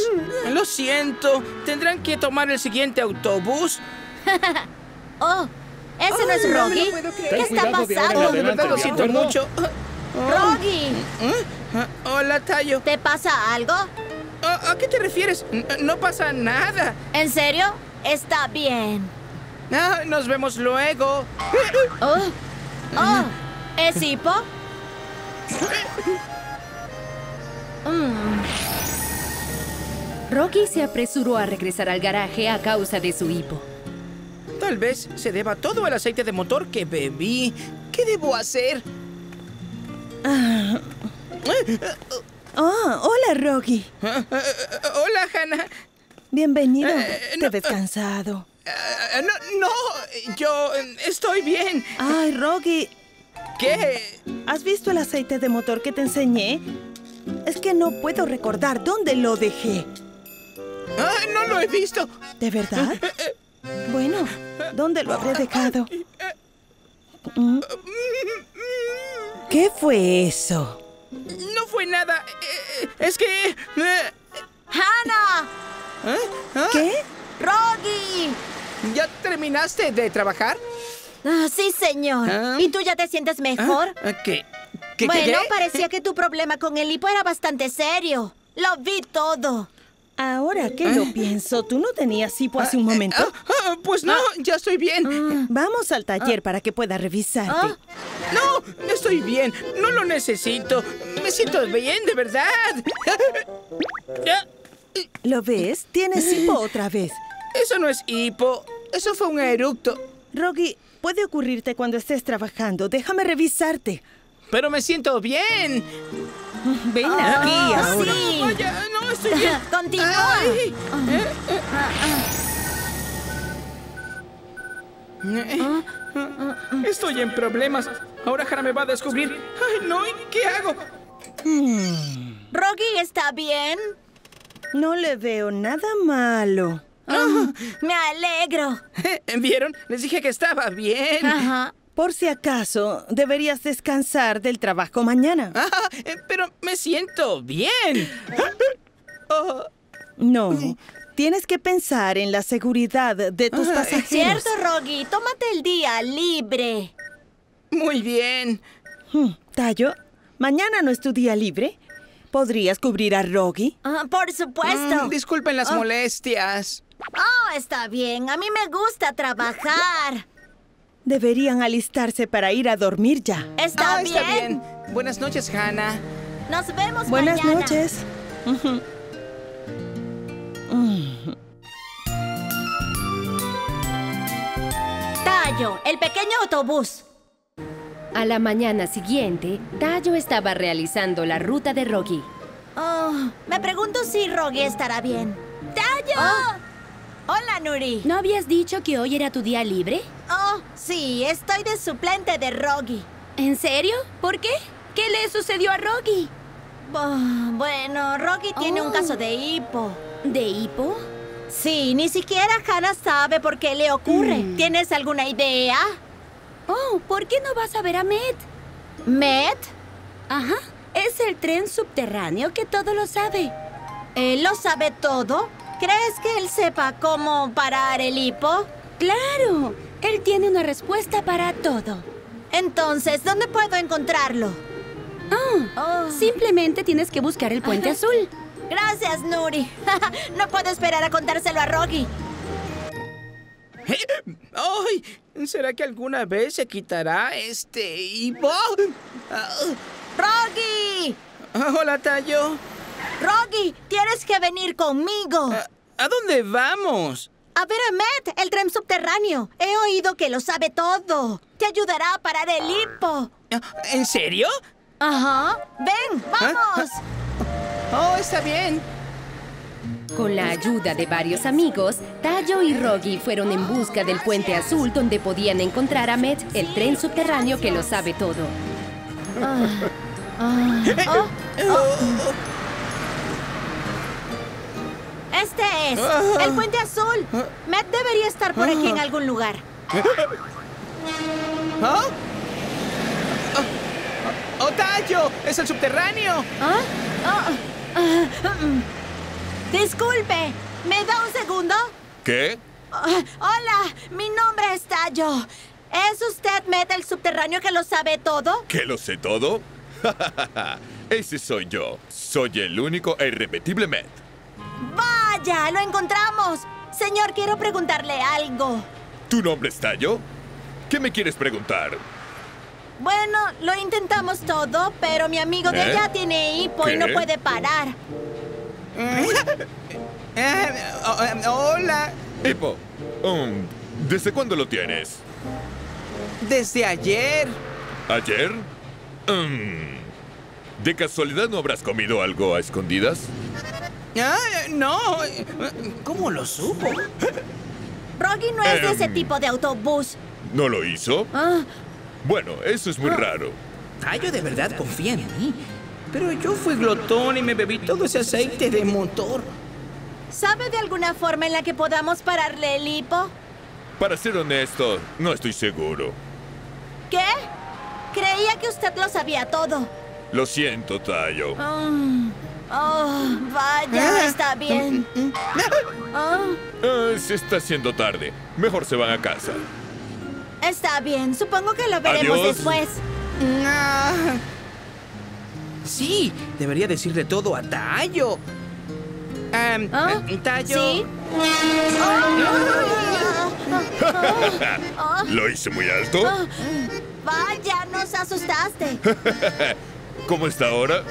Lo siento, tendrán que tomar el siguiente autobús. Oh, ¿ese no es Rocky? ¿Qué está pasando? De verdad lo ¿de siento mucho. Rocky, Ah, Hola, Tayo. ¿te pasa algo? ¿A a qué te refieres? No pasa nada. ¿En serio? Está bien. Ah, nos vemos luego. Oh, oh, ¿es hipo? Mm, Rocky se apresuró a regresar al garaje a causa de su hipo. Tal vez se deba todo al aceite de motor que bebí. ¿Qué debo hacer? Ah, hola, Rocky. Hola, Hannah. Bienvenido. Eh, Te ves cansado. Ah, no, no, yo eh, estoy bien. Ay, Rocky, ¿Qué? ¿has visto el aceite de motor que te enseñé? Es que no puedo recordar dónde lo dejé. Ah, no lo he visto. ¿De verdad? Bueno, ¿dónde lo habré dejado? ¿Mm? ¿Qué fue eso? No fue nada. eh, Es que... eh, ¡Hannah! ¿eh? ¿Ah? ¿Qué? ¡Rocky! ¿Ya terminaste de trabajar? Ah, sí, señor. Ah. ¿Y tú ya te sientes mejor? Ah, ¿Qué? ¿Qué, qué, bueno, qué? parecía que tu problema con el hipo era bastante serio. Lo vi todo. Ahora que lo pienso, ¿tú no tenías hipo hace un momento? Ah, ah, pues no, ya estoy bien. Vamos al taller para que pueda revisarte. Ah. No, estoy bien. No lo necesito. Me siento bien, de verdad. ¿Lo ves? Tienes hipo otra vez. Eso no es hipo. Eso fue un eructo. Rocky, puede ocurrirte cuando estés trabajando. Déjame revisarte. Pero me siento bien. Ven Ah, aquí ahora. sí. Vaya, no, estoy bien. Continúa. Ay. Estoy en problemas. Ahora Hannah me va a descubrir. Ay, no, ¿y qué hago? ¿Rocky está bien? No le veo nada malo. Ah, me alegro. ¿Vieron? Les dije que estaba bien. Ajá. Por si acaso, deberías descansar del trabajo mañana. Ah, pero me siento bien. Oh, No, tienes que pensar en la seguridad de tus Ah, pasajeros. Cierto, Rocky. Tómate el día libre. muy bien. Hmm, Tayo, mañana no es tu día libre. ¿Podrías cubrir a Rocky? Ah, por supuesto. Mm, disculpen las Ah. molestias. Oh, está bien. A mí me gusta trabajar. Deberían alistarse para ir a dormir ya. ¿Está, Ah, bien? está bien. Buenas noches, Hannah. Nos vemos Buenas mañana. noches. Tayo, el pequeño autobús. A la mañana siguiente, Tayo estaba realizando la ruta de Rocky. Oh, me pregunto si Rocky estará bien. ¡Tayo! Hola, Nuri. ¿No habías dicho que hoy era tu día libre? Oh, sí, estoy de suplente de Rocky. ¿En serio? ¿Por qué? ¿Qué le sucedió a Rocky? Oh, bueno, Rocky tiene un Oh. caso de hipo. ¿De hipo? Sí, ni siquiera Hannah sabe por qué le ocurre. Mm. ¿Tienes alguna idea? Oh, ¿por qué no vas a ver a Met? ¿Met? Ajá, es el tren subterráneo que todo lo sabe. ¿Él lo sabe todo? ¿Crees que él sepa cómo parar el hipo? Claro, él tiene una respuesta para todo. Entonces, ¿dónde puedo encontrarlo? Ah, simplemente tienes que buscar el puente azul. Gracias, Nuri. no puedo esperar a contárselo a Rocky. ¡Ay! ¿Será que alguna vez se quitará este hipo? ¡Rocky! Hola, Tayo. Rocky, tienes que venir conmigo. ¿A dónde vamos? A ver a Matt, el tren subterráneo. He oído que lo sabe todo. Te ayudará a parar el hipo. ¿En serio? Ajá. Ven, vamos. Oh, está bien. Con la ayuda de varios amigos, Tayo y Rogi fueron en busca del puente azul donde podían encontrar a Met, el tren subterráneo que lo sabe todo. Este es el puente azul. Matt debería estar por aquí en algún lugar. ¿Ah? ¡Oh, Tayo! ¡Es el subterráneo! ¿Ah? Ah, ah, mm. Disculpe, ¿me da un segundo? ¿Qué? Ah, hola, mi nombre es Tayo. ¿Es usted Met el subterráneo que lo sabe todo? ¿Que lo sé todo? Ese soy yo. Soy el único e irrepetible Met. ¡Vaya! ¡Lo encontramos! Señor, quiero preguntarle algo. ¿Tu nombre es Tayo? ¿Qué me quieres preguntar? Bueno, lo intentamos todo, pero mi amigo de ¿Eh? allá tiene hipo y no puede parar. Eh, oh, eh, hola. Hippo, um, ¿desde cuándo lo tienes? Desde ayer. ¿Ayer? Um, ¿De casualidad no habrás comido algo a escondidas? Ah, no. ¿Cómo lo supo? Rocky no es de ese Em. tipo de autobús. ¿No lo hizo? Ah, Bueno, eso es muy Ah. raro. Tayo de verdad confía en mí. Pero yo fui glotón y me bebí todo ese aceite de motor. ¿Sabe de alguna forma en la que podamos pararle el hipo? Para ser honesto, no estoy seguro. ¿Qué? Creía que usted lo sabía todo. Lo siento, Tayo. Mm. Oh, vaya, está bien. Ah, Ah, se está haciendo tarde. Mejor se van a casa. está bien, supongo que lo veremos Adiós. después. Ah. Sí, debería decirle todo a Tayo. Eh, Tayo. ¿Sí? ¿Lo hice muy alto? Ah, vaya, nos asustaste. ¿Cómo está ahora?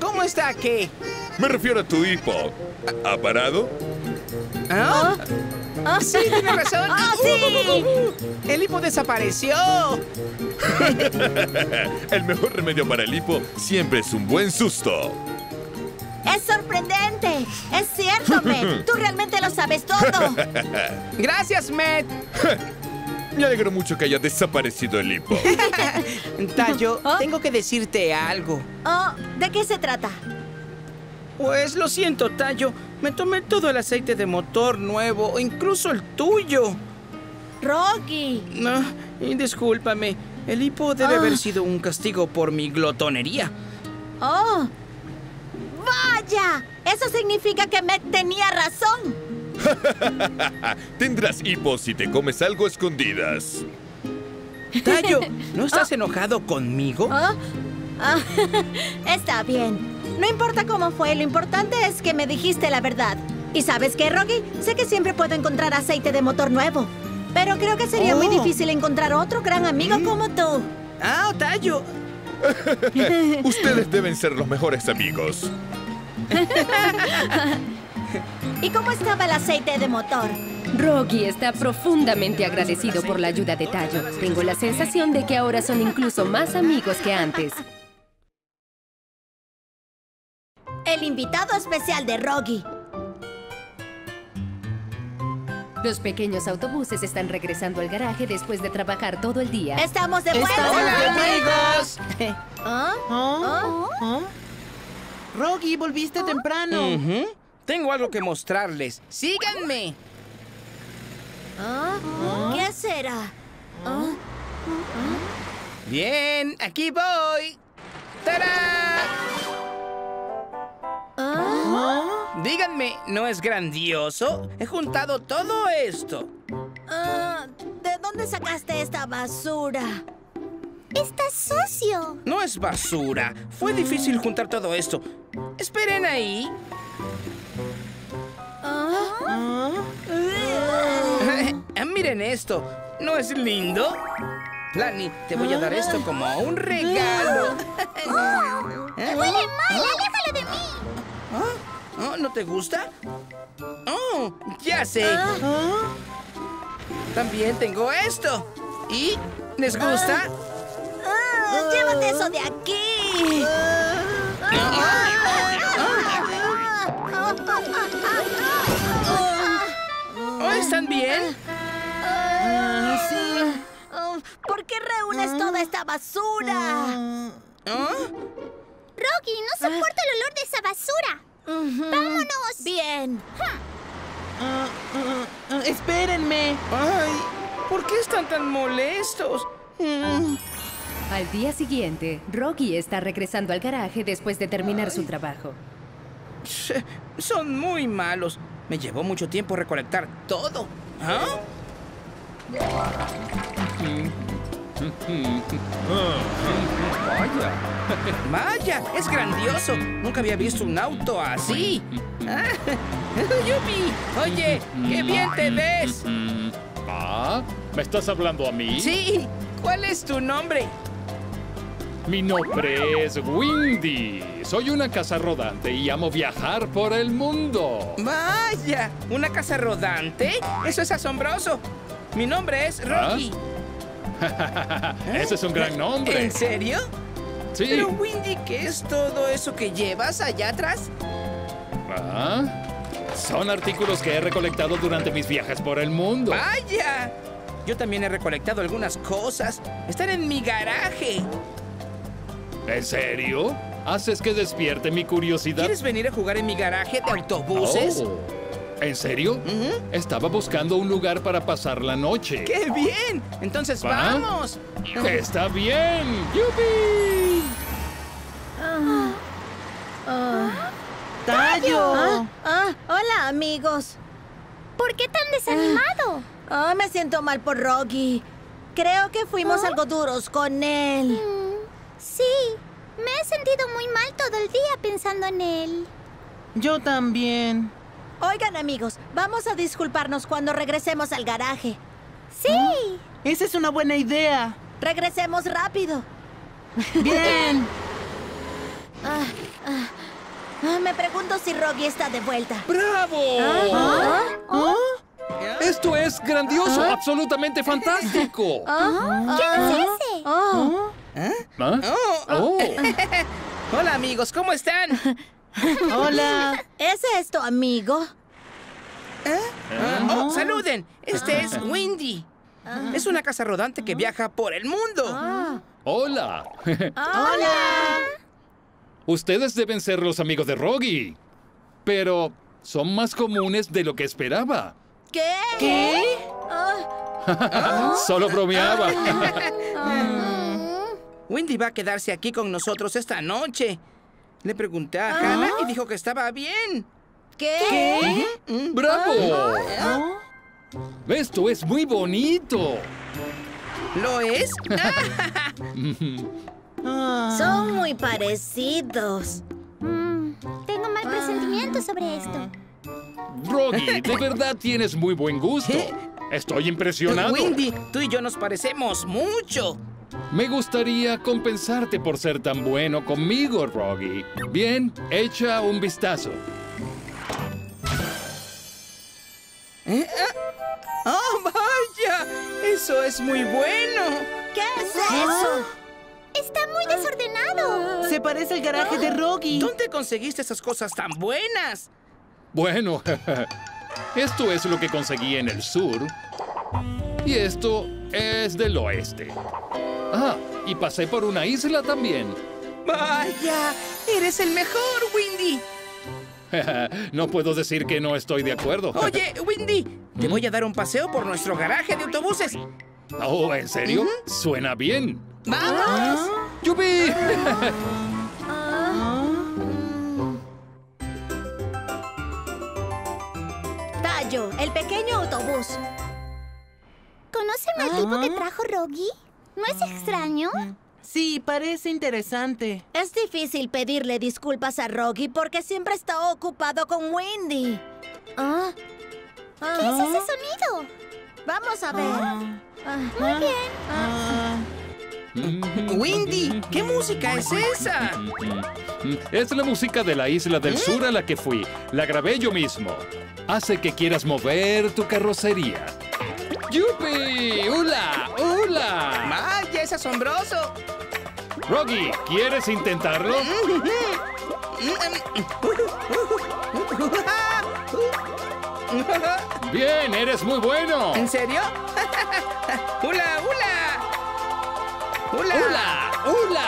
¿Cómo está qué? Me refiero a tu hipo. ¿Ha parado? ¿Ah? Ah, Sí, tiene razón. ¡Ah, sí! El hipo desapareció. el mejor remedio para el hipo siempre es un buen susto. ¡Es sorprendente! ¡Es cierto, Meg! ¡Tú realmente lo sabes todo! Gracias, Matt. Me alegro mucho que haya desaparecido el hipo. Tayo, tengo que decirte algo. Oh, ¿De qué se trata? Pues lo siento, Tayo. Me tomé todo el aceite de motor nuevo, incluso el tuyo. Rocky. No, y discúlpame. El hipo debe Ah. haber sido un castigo por mi glotonería. ¡Oh! ¡Vaya! Eso significa que Meg tenía razón. Tendrás hipo si te comes algo a escondidas. Tayo, ¿no estás enojado conmigo? ¿Ah? Ah, está bien. No importa cómo fue, lo importante es que me dijiste la verdad. ¿Y sabes qué, Rocky? Sé que siempre puedo encontrar aceite de motor nuevo. Pero creo que sería muy Oh. difícil encontrar otro gran amigo como tú. Ah, Tayo. Ustedes deben ser los mejores amigos. ¿Y cómo estaba el aceite de motor? Rocky está profundamente agradecido por la ayuda de Tayo. Tengo la sensación de que ahora son incluso más amigos que antes. El invitado especial de Rocky. Los pequeños autobuses están regresando al garaje después de trabajar todo el día. ¡Estamos de vuelta! ¡Hola, amigos! ¿Ah? ¿Oh? ¿Oh? Rocky, volviste temprano. Tengo algo que mostrarles. ¡Síganme! ¿Ah? ¿Qué será? ¿Ah? Bien, aquí voy. ¡Tarán! ¿Ah? Díganme, ¿no es grandioso? He juntado todo esto. ¿De dónde sacaste esta basura? Está sucio. No es basura. Fue difícil juntar todo esto. Esperen ahí. Ah. Ah, Miren esto. ¿No es lindo? Lani, te voy a dar esto como un regalo. ¿Eh? ¡Huele mal! ¡Aléjalo de mí! Oh, ¿No te gusta? Oh, ya sé. También tengo esto. ¿Y les gusta? Ah, ¡Llévate eso de aquí! ¿Oh, ¿Están bien? Ah, sí. Oh, ¿Por qué reúnes toda esta basura? Rocky, no soporto el olor de esa basura. ¡Vámonos! Bien. Ah, ah, ah, espérenme. Ay, ¿por qué están tan molestos? Mm. Al día siguiente, Rocky está regresando al garaje después de terminar su trabajo. Son muy malos. Me llevó mucho tiempo recolectar todo. ¿Ah? Vaya. Vaya, es grandioso. Nunca había visto un auto así. ¡Yupi! Oye, qué bien te ves. ¿Ah? ¿Me estás hablando a mí? Sí, ¿cuál es tu nombre? Mi nombre es Windy. Soy una casa rodante y amo viajar por el mundo. Vaya, ¿una casa rodante? Eso es asombroso. Mi nombre es Rocky. Ese es un gran nombre. ¿En serio? Sí. Pero Windy, ¿qué es todo eso que llevas allá atrás? Ah, Son artículos que he recolectado durante mis viajes por el mundo. ¡Vaya! Yo también he recolectado algunas cosas. Están en mi garaje. ¿En serio? Haces que despierte mi curiosidad. ¿Quieres venir a jugar en mi garaje de autobuses? Oh, ¿En serio? Estaba buscando un lugar para pasar la noche. ¡Qué bien! Entonces ¿Va? vamos. ¡Está bien! ¡Yupi! ¡Tallo! Ah, ah, hola, amigos. ¿Por qué tan desanimado? Ah, me siento mal por Rocky. Creo que fuimos algo duros con él. Sí, me he sentido muy mal todo el día pensando en él. Yo también. Oigan, amigos, vamos a disculparnos cuando regresemos al garaje. Sí. Esa es una buena idea. Regresemos rápido. Bien. Ah, ah, ah, me pregunto si Rocky está de vuelta. ¡Bravo! ¿Ah? ¿Ah? Esto es grandioso, absolutamente fantástico. ¿Ah? ¿Quién es ese? Oh. ¿Ah? Oh. Oh. Hola amigos, ¿cómo están? Hola. ¿Ese es tu amigo? Ah, oh, saluden. Este es Windy. Es una casa rodante que viaja por el mundo. Hola. Hola. Ustedes deben ser los amigos de Rogi. Pero son más comunes de lo que esperaba. ¿Qué? ¿Qué? Solo bromeaba. Windy va a quedarse aquí con nosotros esta noche. Le pregunté a Hannah y dijo que estaba bien. ¿Qué? Mm. ¡Bravo! Esto es muy bonito. ¿Lo es? Ah. Son muy parecidos. Mm, tengo mal presentimiento sobre esto. Rogi, de verdad tienes muy buen gusto. Estoy impresionado. Windy, tú y yo nos parecemos mucho. Me gustaría compensarte por ser tan bueno conmigo, Rogi. Bien, echa un vistazo. ¿Eh? ¡Ah, ¡Oh, vaya! Eso es muy bueno. ¿Qué es eso? Está muy desordenado. Se parece al garaje de Rocky. ¿Dónde conseguiste esas cosas tan buenas? Bueno, esto es lo que conseguí en el sur. Y esto es del oeste. Ah, y pasé por una isla también. ¡Vaya! ¡Eres el mejor, Windy! no puedo decir que no estoy de acuerdo. Oye, Windy, te voy a dar un paseo por nuestro garaje de autobuses. Oh, ¿en serio? Suena bien. ¡Vamos! ¡Yupi! Tallo, el pequeño autobús. ¿Conocen al tipo que trajo Rocky? ¿No es extraño? Sí, parece interesante. Es difícil pedirle disculpas a Rocky porque siempre está ocupado con Wendy. ¿Ah? Ah. ¿Qué es ese sonido? Vamos a ver. Ah. Muy bien. Windy, ¿qué música es esa? Es la música de la isla del sur a la que fui. La grabé yo mismo. Hace que quieras mover tu carrocería. ¡Yupi! ¡Hula! ¡Hula! ¡Vaya, es asombroso! Rocky, ¿quieres intentarlo? Bien, eres muy bueno. ¿En serio? ¡Hula, hula! ¡Hula! ¡Hula! ¡Hula!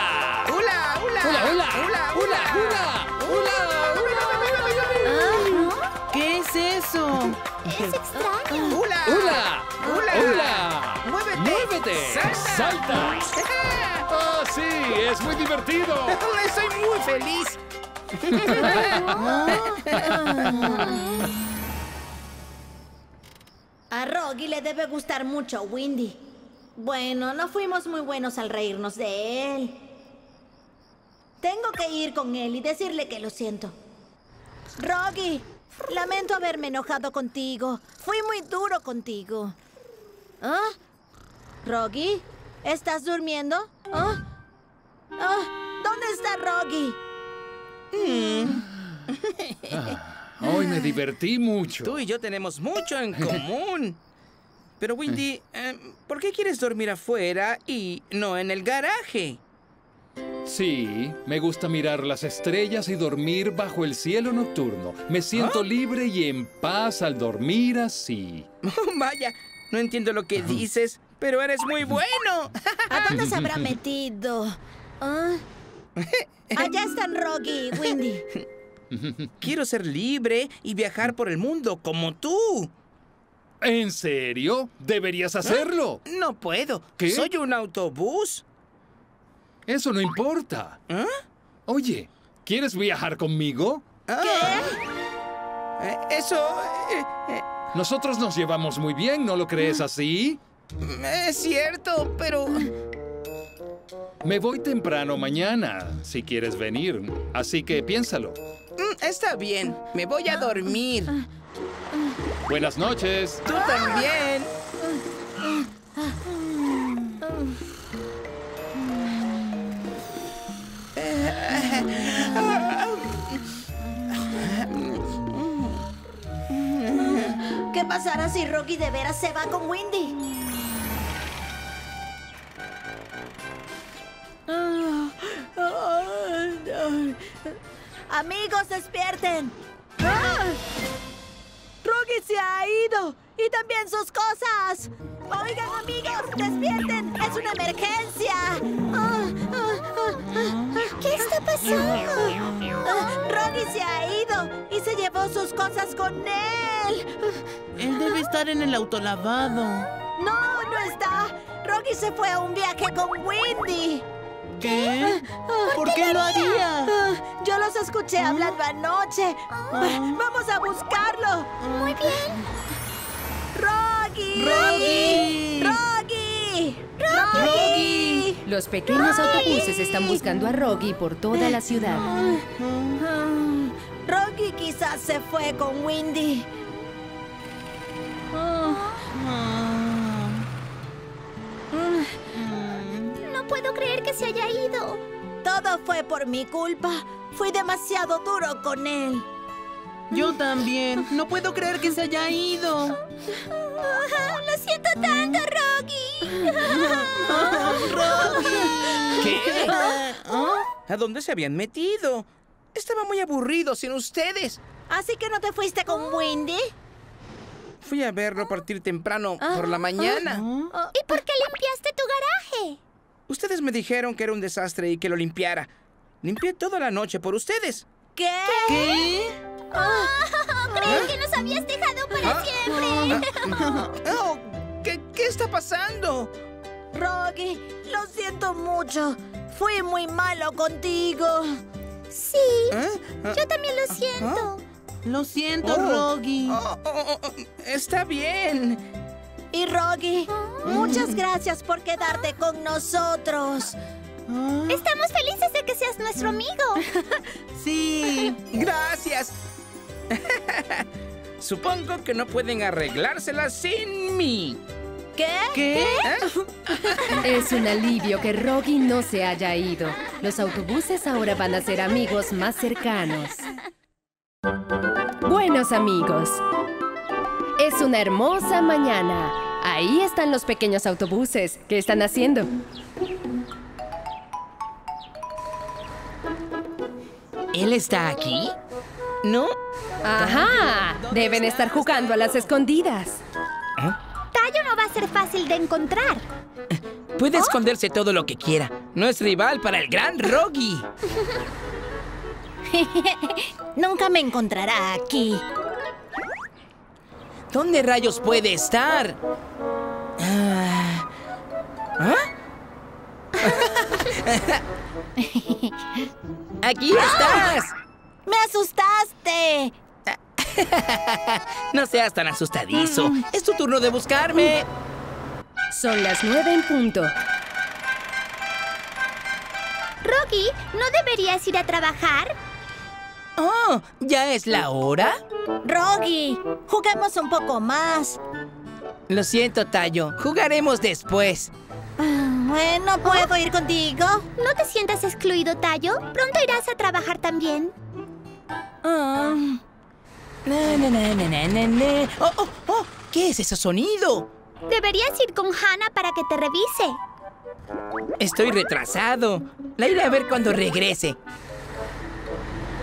¡Hula, hula! ¡Hula, hula! ¡Hula, hula! ¡Hula! ¿Qué es eso? Es extraño. ¡Hula! ¡Hula! ¡Hula! ¡Hula! ¡Muévete! ¡Muévete! ¡Salta! ¡Ah, sí! ¡Es muy divertido! ¡Estoy muy feliz! A Rocky le debe gustar mucho Windy. Bueno, no fuimos muy buenos al reírnos de él. Tengo que ir con él y decirle que lo siento. Rocky, lamento haberme enojado contigo. Fui muy duro contigo. ¿Ah? ¿Rocky? ¿Estás durmiendo? ¿Ah? ¿Ah? ¿Dónde está Rocky? Hoy me divertí mucho. Tú y yo tenemos mucho en común. Pero Windy, eh, ¿por qué quieres dormir afuera y no en el garaje? Sí, me gusta mirar las estrellas y dormir bajo el cielo nocturno. Me siento ¿Ah? libre y en paz al dormir así. Vaya, no entiendo lo que dices, pero eres muy bueno. ¿A dónde se habrá metido? ¿Ah? Allá están Rocky y Windy. Quiero ser libre y viajar por el mundo como tú. ¿En serio? Deberías hacerlo. No puedo. ¿Qué? Soy un autobús. Eso no importa. ¿Ah? Oye, ¿quieres viajar conmigo? Eh, eso... eh, eh, Nosotros nos llevamos muy bien, ¿no lo crees así? es cierto, pero... Me voy temprano mañana, si quieres venir. Así que piénsalo. Mm, Está bien, me voy a dormir. Buenas noches. Tú también. ¿Qué pasará si Rocky de veras se va con Windy? Amigos, despierten. ¡Ah! Rocky se ha ido y también sus cosas. Oigan, amigos, despierten. Es una emergencia. Ah, ah, ah, ah. ¿Qué está pasando? Ah, Rocky se ha ido y se llevó sus cosas con él. Él debe estar en el autolavado. No, no está. Rocky se fue a un viaje con Windy. ¿Qué? ¿Por qué lo haría? Ah, Yo los escuché hablando anoche. Vamos a buscarlo. Muy bien. ¡Rocky! ¡Rocky! ¡Rocky! ¡Rocky! Los pequeños autobuses están buscando a Rocky por toda la ciudad. Ah, Rocky quizás se fue con Windy. No puedo creer que se haya ido. Todo fue por mi culpa. Fui demasiado duro con él. Yo también. No puedo creer que se haya ido. Lo siento tanto, Rocky. ¿Qué? ¿A dónde se habían metido? Estaba muy aburrido sin ustedes. ¿Así que no te fuiste con Windy? Fui a verlo partir temprano por la mañana. ¿Y por qué limpiaste tu garaje? Ustedes me dijeron que era un desastre y que lo limpiara. Limpié toda la noche por ustedes. ¿Qué? ¿Qué? Oh, creí que nos habías dejado para siempre. Oh, ¿qué, ¿Qué está pasando? Rocky, lo siento mucho. Fui muy malo contigo. Sí, ¿Eh? Ah, yo también lo siento. Lo siento, Oh. Rocky. oh, oh, oh, está bien. Y Rogi, muchas gracias por quedarte con nosotros. Estamos felices de que seas nuestro amigo. Sí, gracias. Supongo que no pueden arreglársela sin mí. ¿Qué? ¿Qué? Es un alivio que Rogi no se haya ido. Los autobuses ahora van a ser amigos más cercanos. Buenos amigos. Es una hermosa mañana. Ahí están los pequeños autobuses. ¿Qué están haciendo? ¿Él está aquí? ¿No? Ajá. Deben estar jugando a las escondidas. Tayo no va a ser fácil de encontrar. Puede esconderse todo lo que quiera. No es rival para el gran Rogi. Nunca me encontrará aquí. ¿Dónde rayos puede estar? Ah. ¿Ah? ¡Aquí estás! ¡Me asustaste! No seas tan asustadizo. Es tu turno de buscarme. Son las nueve en punto. Rocky, ¿no deberías ir a trabajar? Oh, ¿ya es la hora? Rogi, juguemos un poco más. Lo siento, Tayo. Jugaremos después. Bueno, ¿puedo ir contigo? No te sientas excluido, Tayo. Pronto irás a trabajar también. Ah. Na, na, na. Oh, oh, oh, ¿Qué es ese sonido? Deberías ir con Hannah para que te revise. Estoy retrasado. La iré a ver cuando regrese.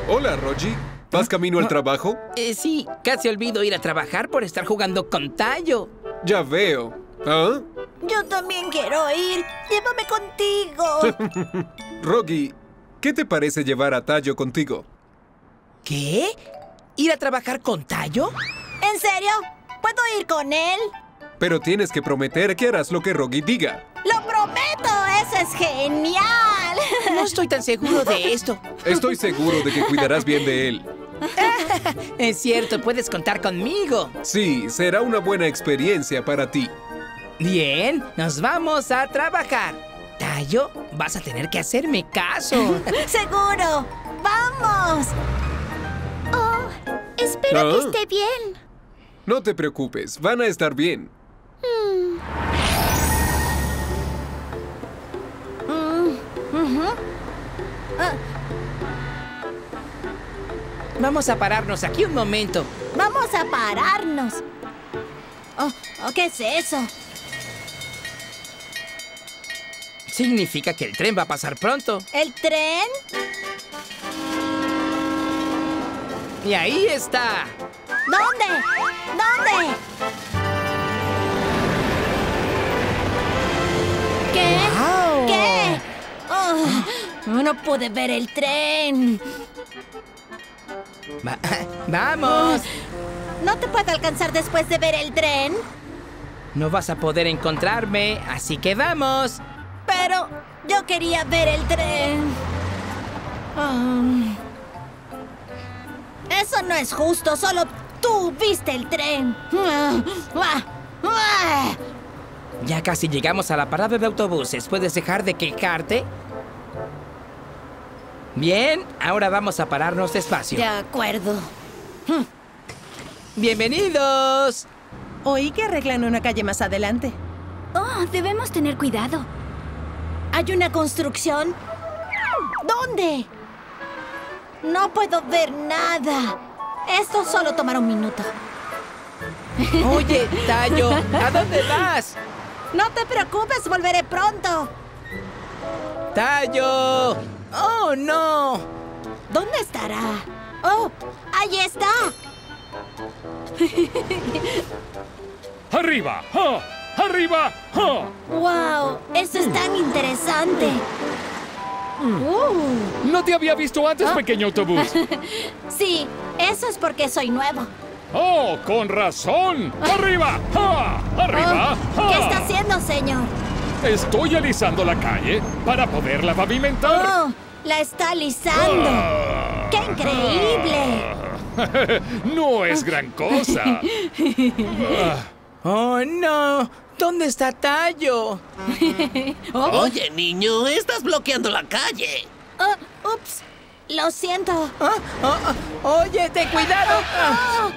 Hola, Rogi. ¿Vas camino al trabajo? Eh, sí, casi olvido ir a trabajar por estar jugando con Tayo. Ya veo. ¿Ah? Yo también quiero ir. Llévame contigo. Rogi, ¿qué te parece llevar a Tayo contigo? ¿Qué? ¿Ir a trabajar con Tayo? ¿En serio? ¿Puedo ir con él? Pero tienes que prometer que harás lo que Rogi diga. ¡Lo prometo! ¡Eso es genial! No estoy tan seguro de esto. Estoy seguro de que cuidarás bien de él. Es cierto, puedes contar conmigo. Sí, será una buena experiencia para ti. Bien, nos vamos a trabajar. Tayo, vas a tener que hacerme caso. ¡Seguro! ¡Vamos! Espero ¿Ah? que esté bien. No te preocupes, van a estar bien. Hmm. Ah, Vamos a pararnos aquí un momento. Vamos a pararnos. Oh, oh, ¿Qué es eso? Significa que el tren va a pasar pronto. ¿El tren? Y ahí está. ¿Dónde? ¿Dónde? ¿Qué? Wow. ¿Qué? Oh, no pude ver el tren. Va- ¡Vamos! ¿No te puedo alcanzar después de ver el tren? No vas a poder encontrarme, así que vamos. Pero yo quería ver el tren. Ah. Eso no es justo, solo tú viste el tren. Ah, ah, ah. Ya casi llegamos a la parada de autobuses. ¿Puedes dejar de quejarte? Bien, ahora vamos a pararnos despacio. De acuerdo. ¡Bienvenidos! Oí que arreglan una calle más adelante. Oh, debemos tener cuidado. ¿Hay una construcción? ¿Dónde? No puedo ver nada. Esto solo tomará un minuto. Oye, Tayo, ¿a dónde vas? No te preocupes, volveré pronto. ¡Tayo! ¡Oh, no! ¿Dónde estará? ¡Oh! ¡Ahí está! ¡Arriba! ¡Ja! ¡Arriba! ¡Ja! ¡Wow! Eso es tan interesante. Uh. No te había visto antes, Ah. pequeño autobús. Sí, eso es porque soy nuevo. ¡Oh, con razón! ¡Arriba! ¡Ja! ¡Arriba! Oh, ¿Qué está haciendo, señor? Estoy alisando la calle para poderla pavimentar. ¡Oh! ¡La está alisando! Ah. ¡Qué increíble! no es gran cosa. Ah, ¡Oh, no! ¿Dónde está Tayo? Oye, niño, estás bloqueando la calle. Ah, ups, lo siento. Ah, ah, ah, ¡Oye, ten cuidado! Ah.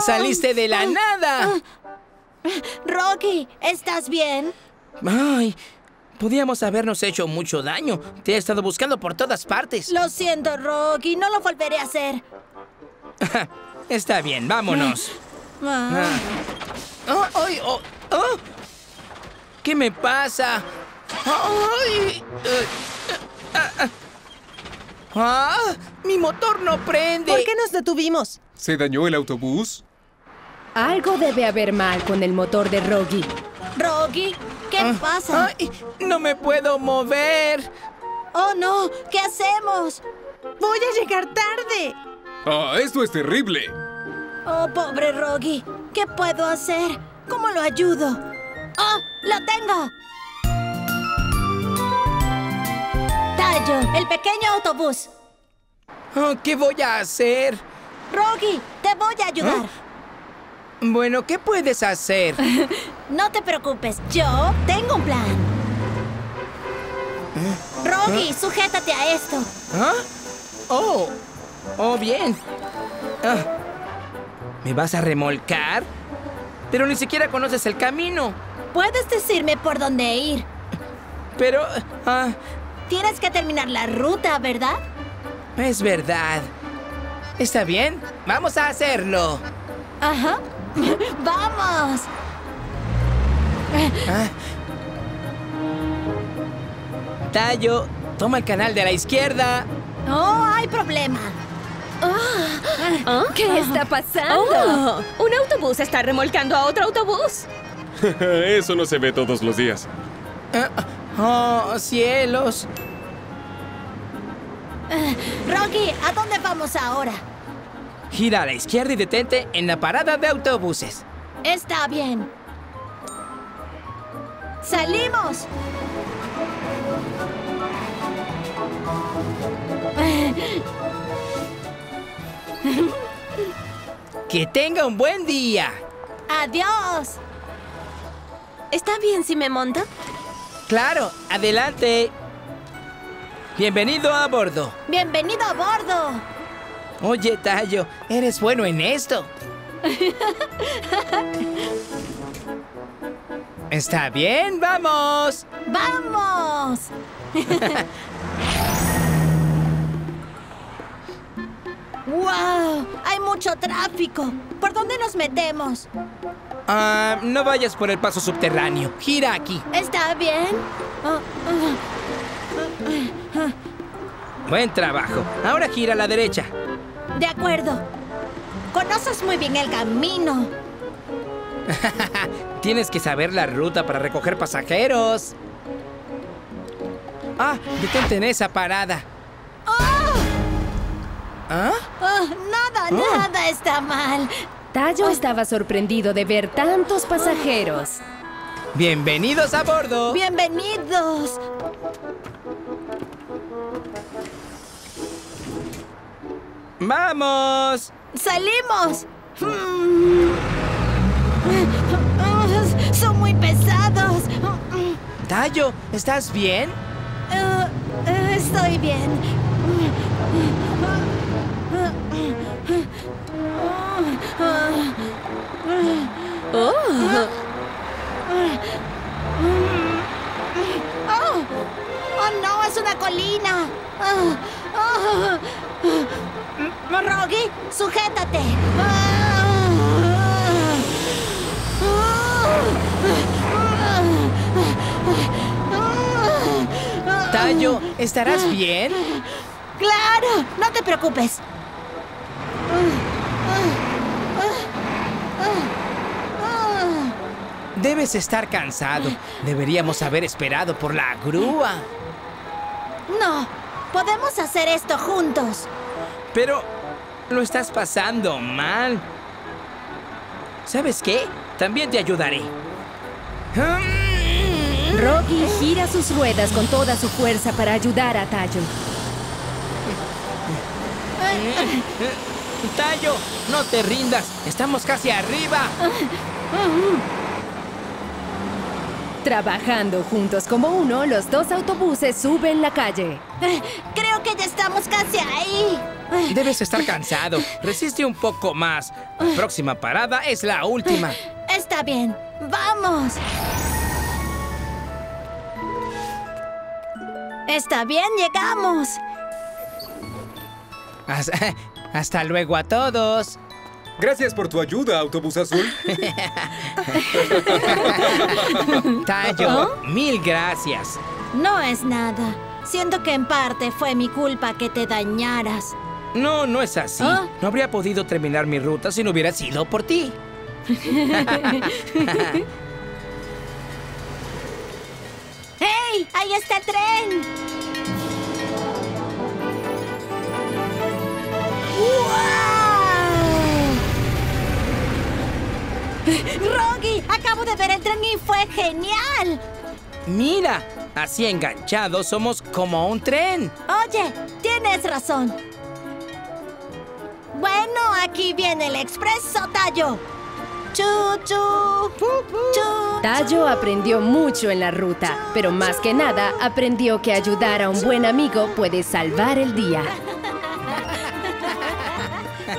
¡Saliste de la nada! Rocky, ¿estás bien? ¡Ay! Podíamos habernos hecho mucho daño. Te he estado buscando por todas partes. Lo siento, Rocky, no lo volveré a hacer. Está bien, vámonos. Ah. Oh, ay, oh, oh. ¿Qué me pasa? Ay, eh, ah, ah. ¡Ah! ¡Mi motor no prende! ¿Por qué nos detuvimos? ¿Se dañó el autobús? Algo debe haber mal con el motor de Rogi. Rocky, ¿qué Ah, pasa? ay, ¡No me puedo mover! Oh, no, ¿qué hacemos? Voy a llegar tarde. ¡Ah, esto es terrible! Oh, pobre Rocky, ¿qué puedo hacer? ¿Cómo lo ayudo? ¡Oh, lo tengo! Tayo, el pequeño autobús. Oh, ¿Qué voy a hacer? Rocky, te voy a ayudar. Bueno, ¿qué puedes hacer? No te preocupes, yo tengo un plan. Rocky, sujétate a esto. ¿Ah? ¡Oh! ¡Oh, bien! Ah, ¿Me vas a remolcar? Pero ni siquiera conoces el camino. Puedes decirme por dónde ir. Pero... Ah, Tienes que terminar la ruta, ¿verdad? es verdad. ¿Está bien? Vamos a hacerlo. Ajá. ¡Vamos! Ah. Tayo, toma el canal de la izquierda. No hay problema. ¿Qué está pasando? Oh, un autobús está remolcando a otro autobús. Eso no se ve todos los días. ¡Oh, cielos! Rocky, ¿a dónde vamos ahora? Gira a la izquierda y detente en la parada de autobuses. Está bien. ¡Salimos! ¡Que tenga un buen día! ¡Adiós! ¿Está bien si me monto? Claro, adelante. Bienvenido a bordo. ¡Bienvenido a bordo! Oye, Tayo, eres bueno en esto. Está bien, vamos. ¡Vamos! ¡Wow! Hay mucho tráfico. ¿Por dónde nos metemos? Ah, no vayas por el paso subterráneo. Gira aquí. ¿Está bien? Oh, oh. Buen trabajo. Ahora gira a la derecha. De acuerdo. Conoces muy bien el camino. Tienes que saber la ruta para recoger pasajeros. Ah, detente en esa parada. ¿Ah? Oh, nada, Oh. nada está mal. Tayo estaba sorprendido de ver tantos pasajeros. Bienvenidos a bordo. Bienvenidos. ¡Vamos! ¡Salimos! Son muy pesados. Tayo, ¿estás bien? Eh, eh, estoy bien. Oh. Oh, oh no, es una colina. Oh, oh. Rogi, sujétate. Tayo, ¿estarás bien? Claro, no te preocupes. Debes estar cansado. Deberíamos haber esperado por la grúa. No, podemos hacer esto juntos. Pero lo estás pasando mal. ¿Sabes qué? También te ayudaré. Rocky gira sus ruedas con toda su fuerza para ayudar a Tayo. Tayo, no te rindas. Estamos casi arriba. Trabajando juntos como uno, los dos autobuses suben la calle. Creo que ya estamos casi ahí. Debes estar cansado. Resiste un poco más. La próxima parada es la última. Está bien, vamos. Está bien, llegamos. Hasta, luego a todos. Gracias por tu ayuda, autobús azul. Tayo, mil gracias. No es nada. Siento que en parte fue mi culpa que te dañaras. No, no es así. ¿Ah? No habría podido terminar mi ruta si no hubiera sido por ti. ¡Hey! ¡Ahí está el tren! ¡Wow! ¡Rogi! Acabo de ver el tren y fue genial. Mira, así enganchados somos como un tren. Oye, tienes razón. Bueno, aquí viene el expreso, Tayo. Chu, chu, chu. Tayo aprendió mucho en la ruta, pero más que nada aprendió que ayudar a un buen amigo puede salvar el día.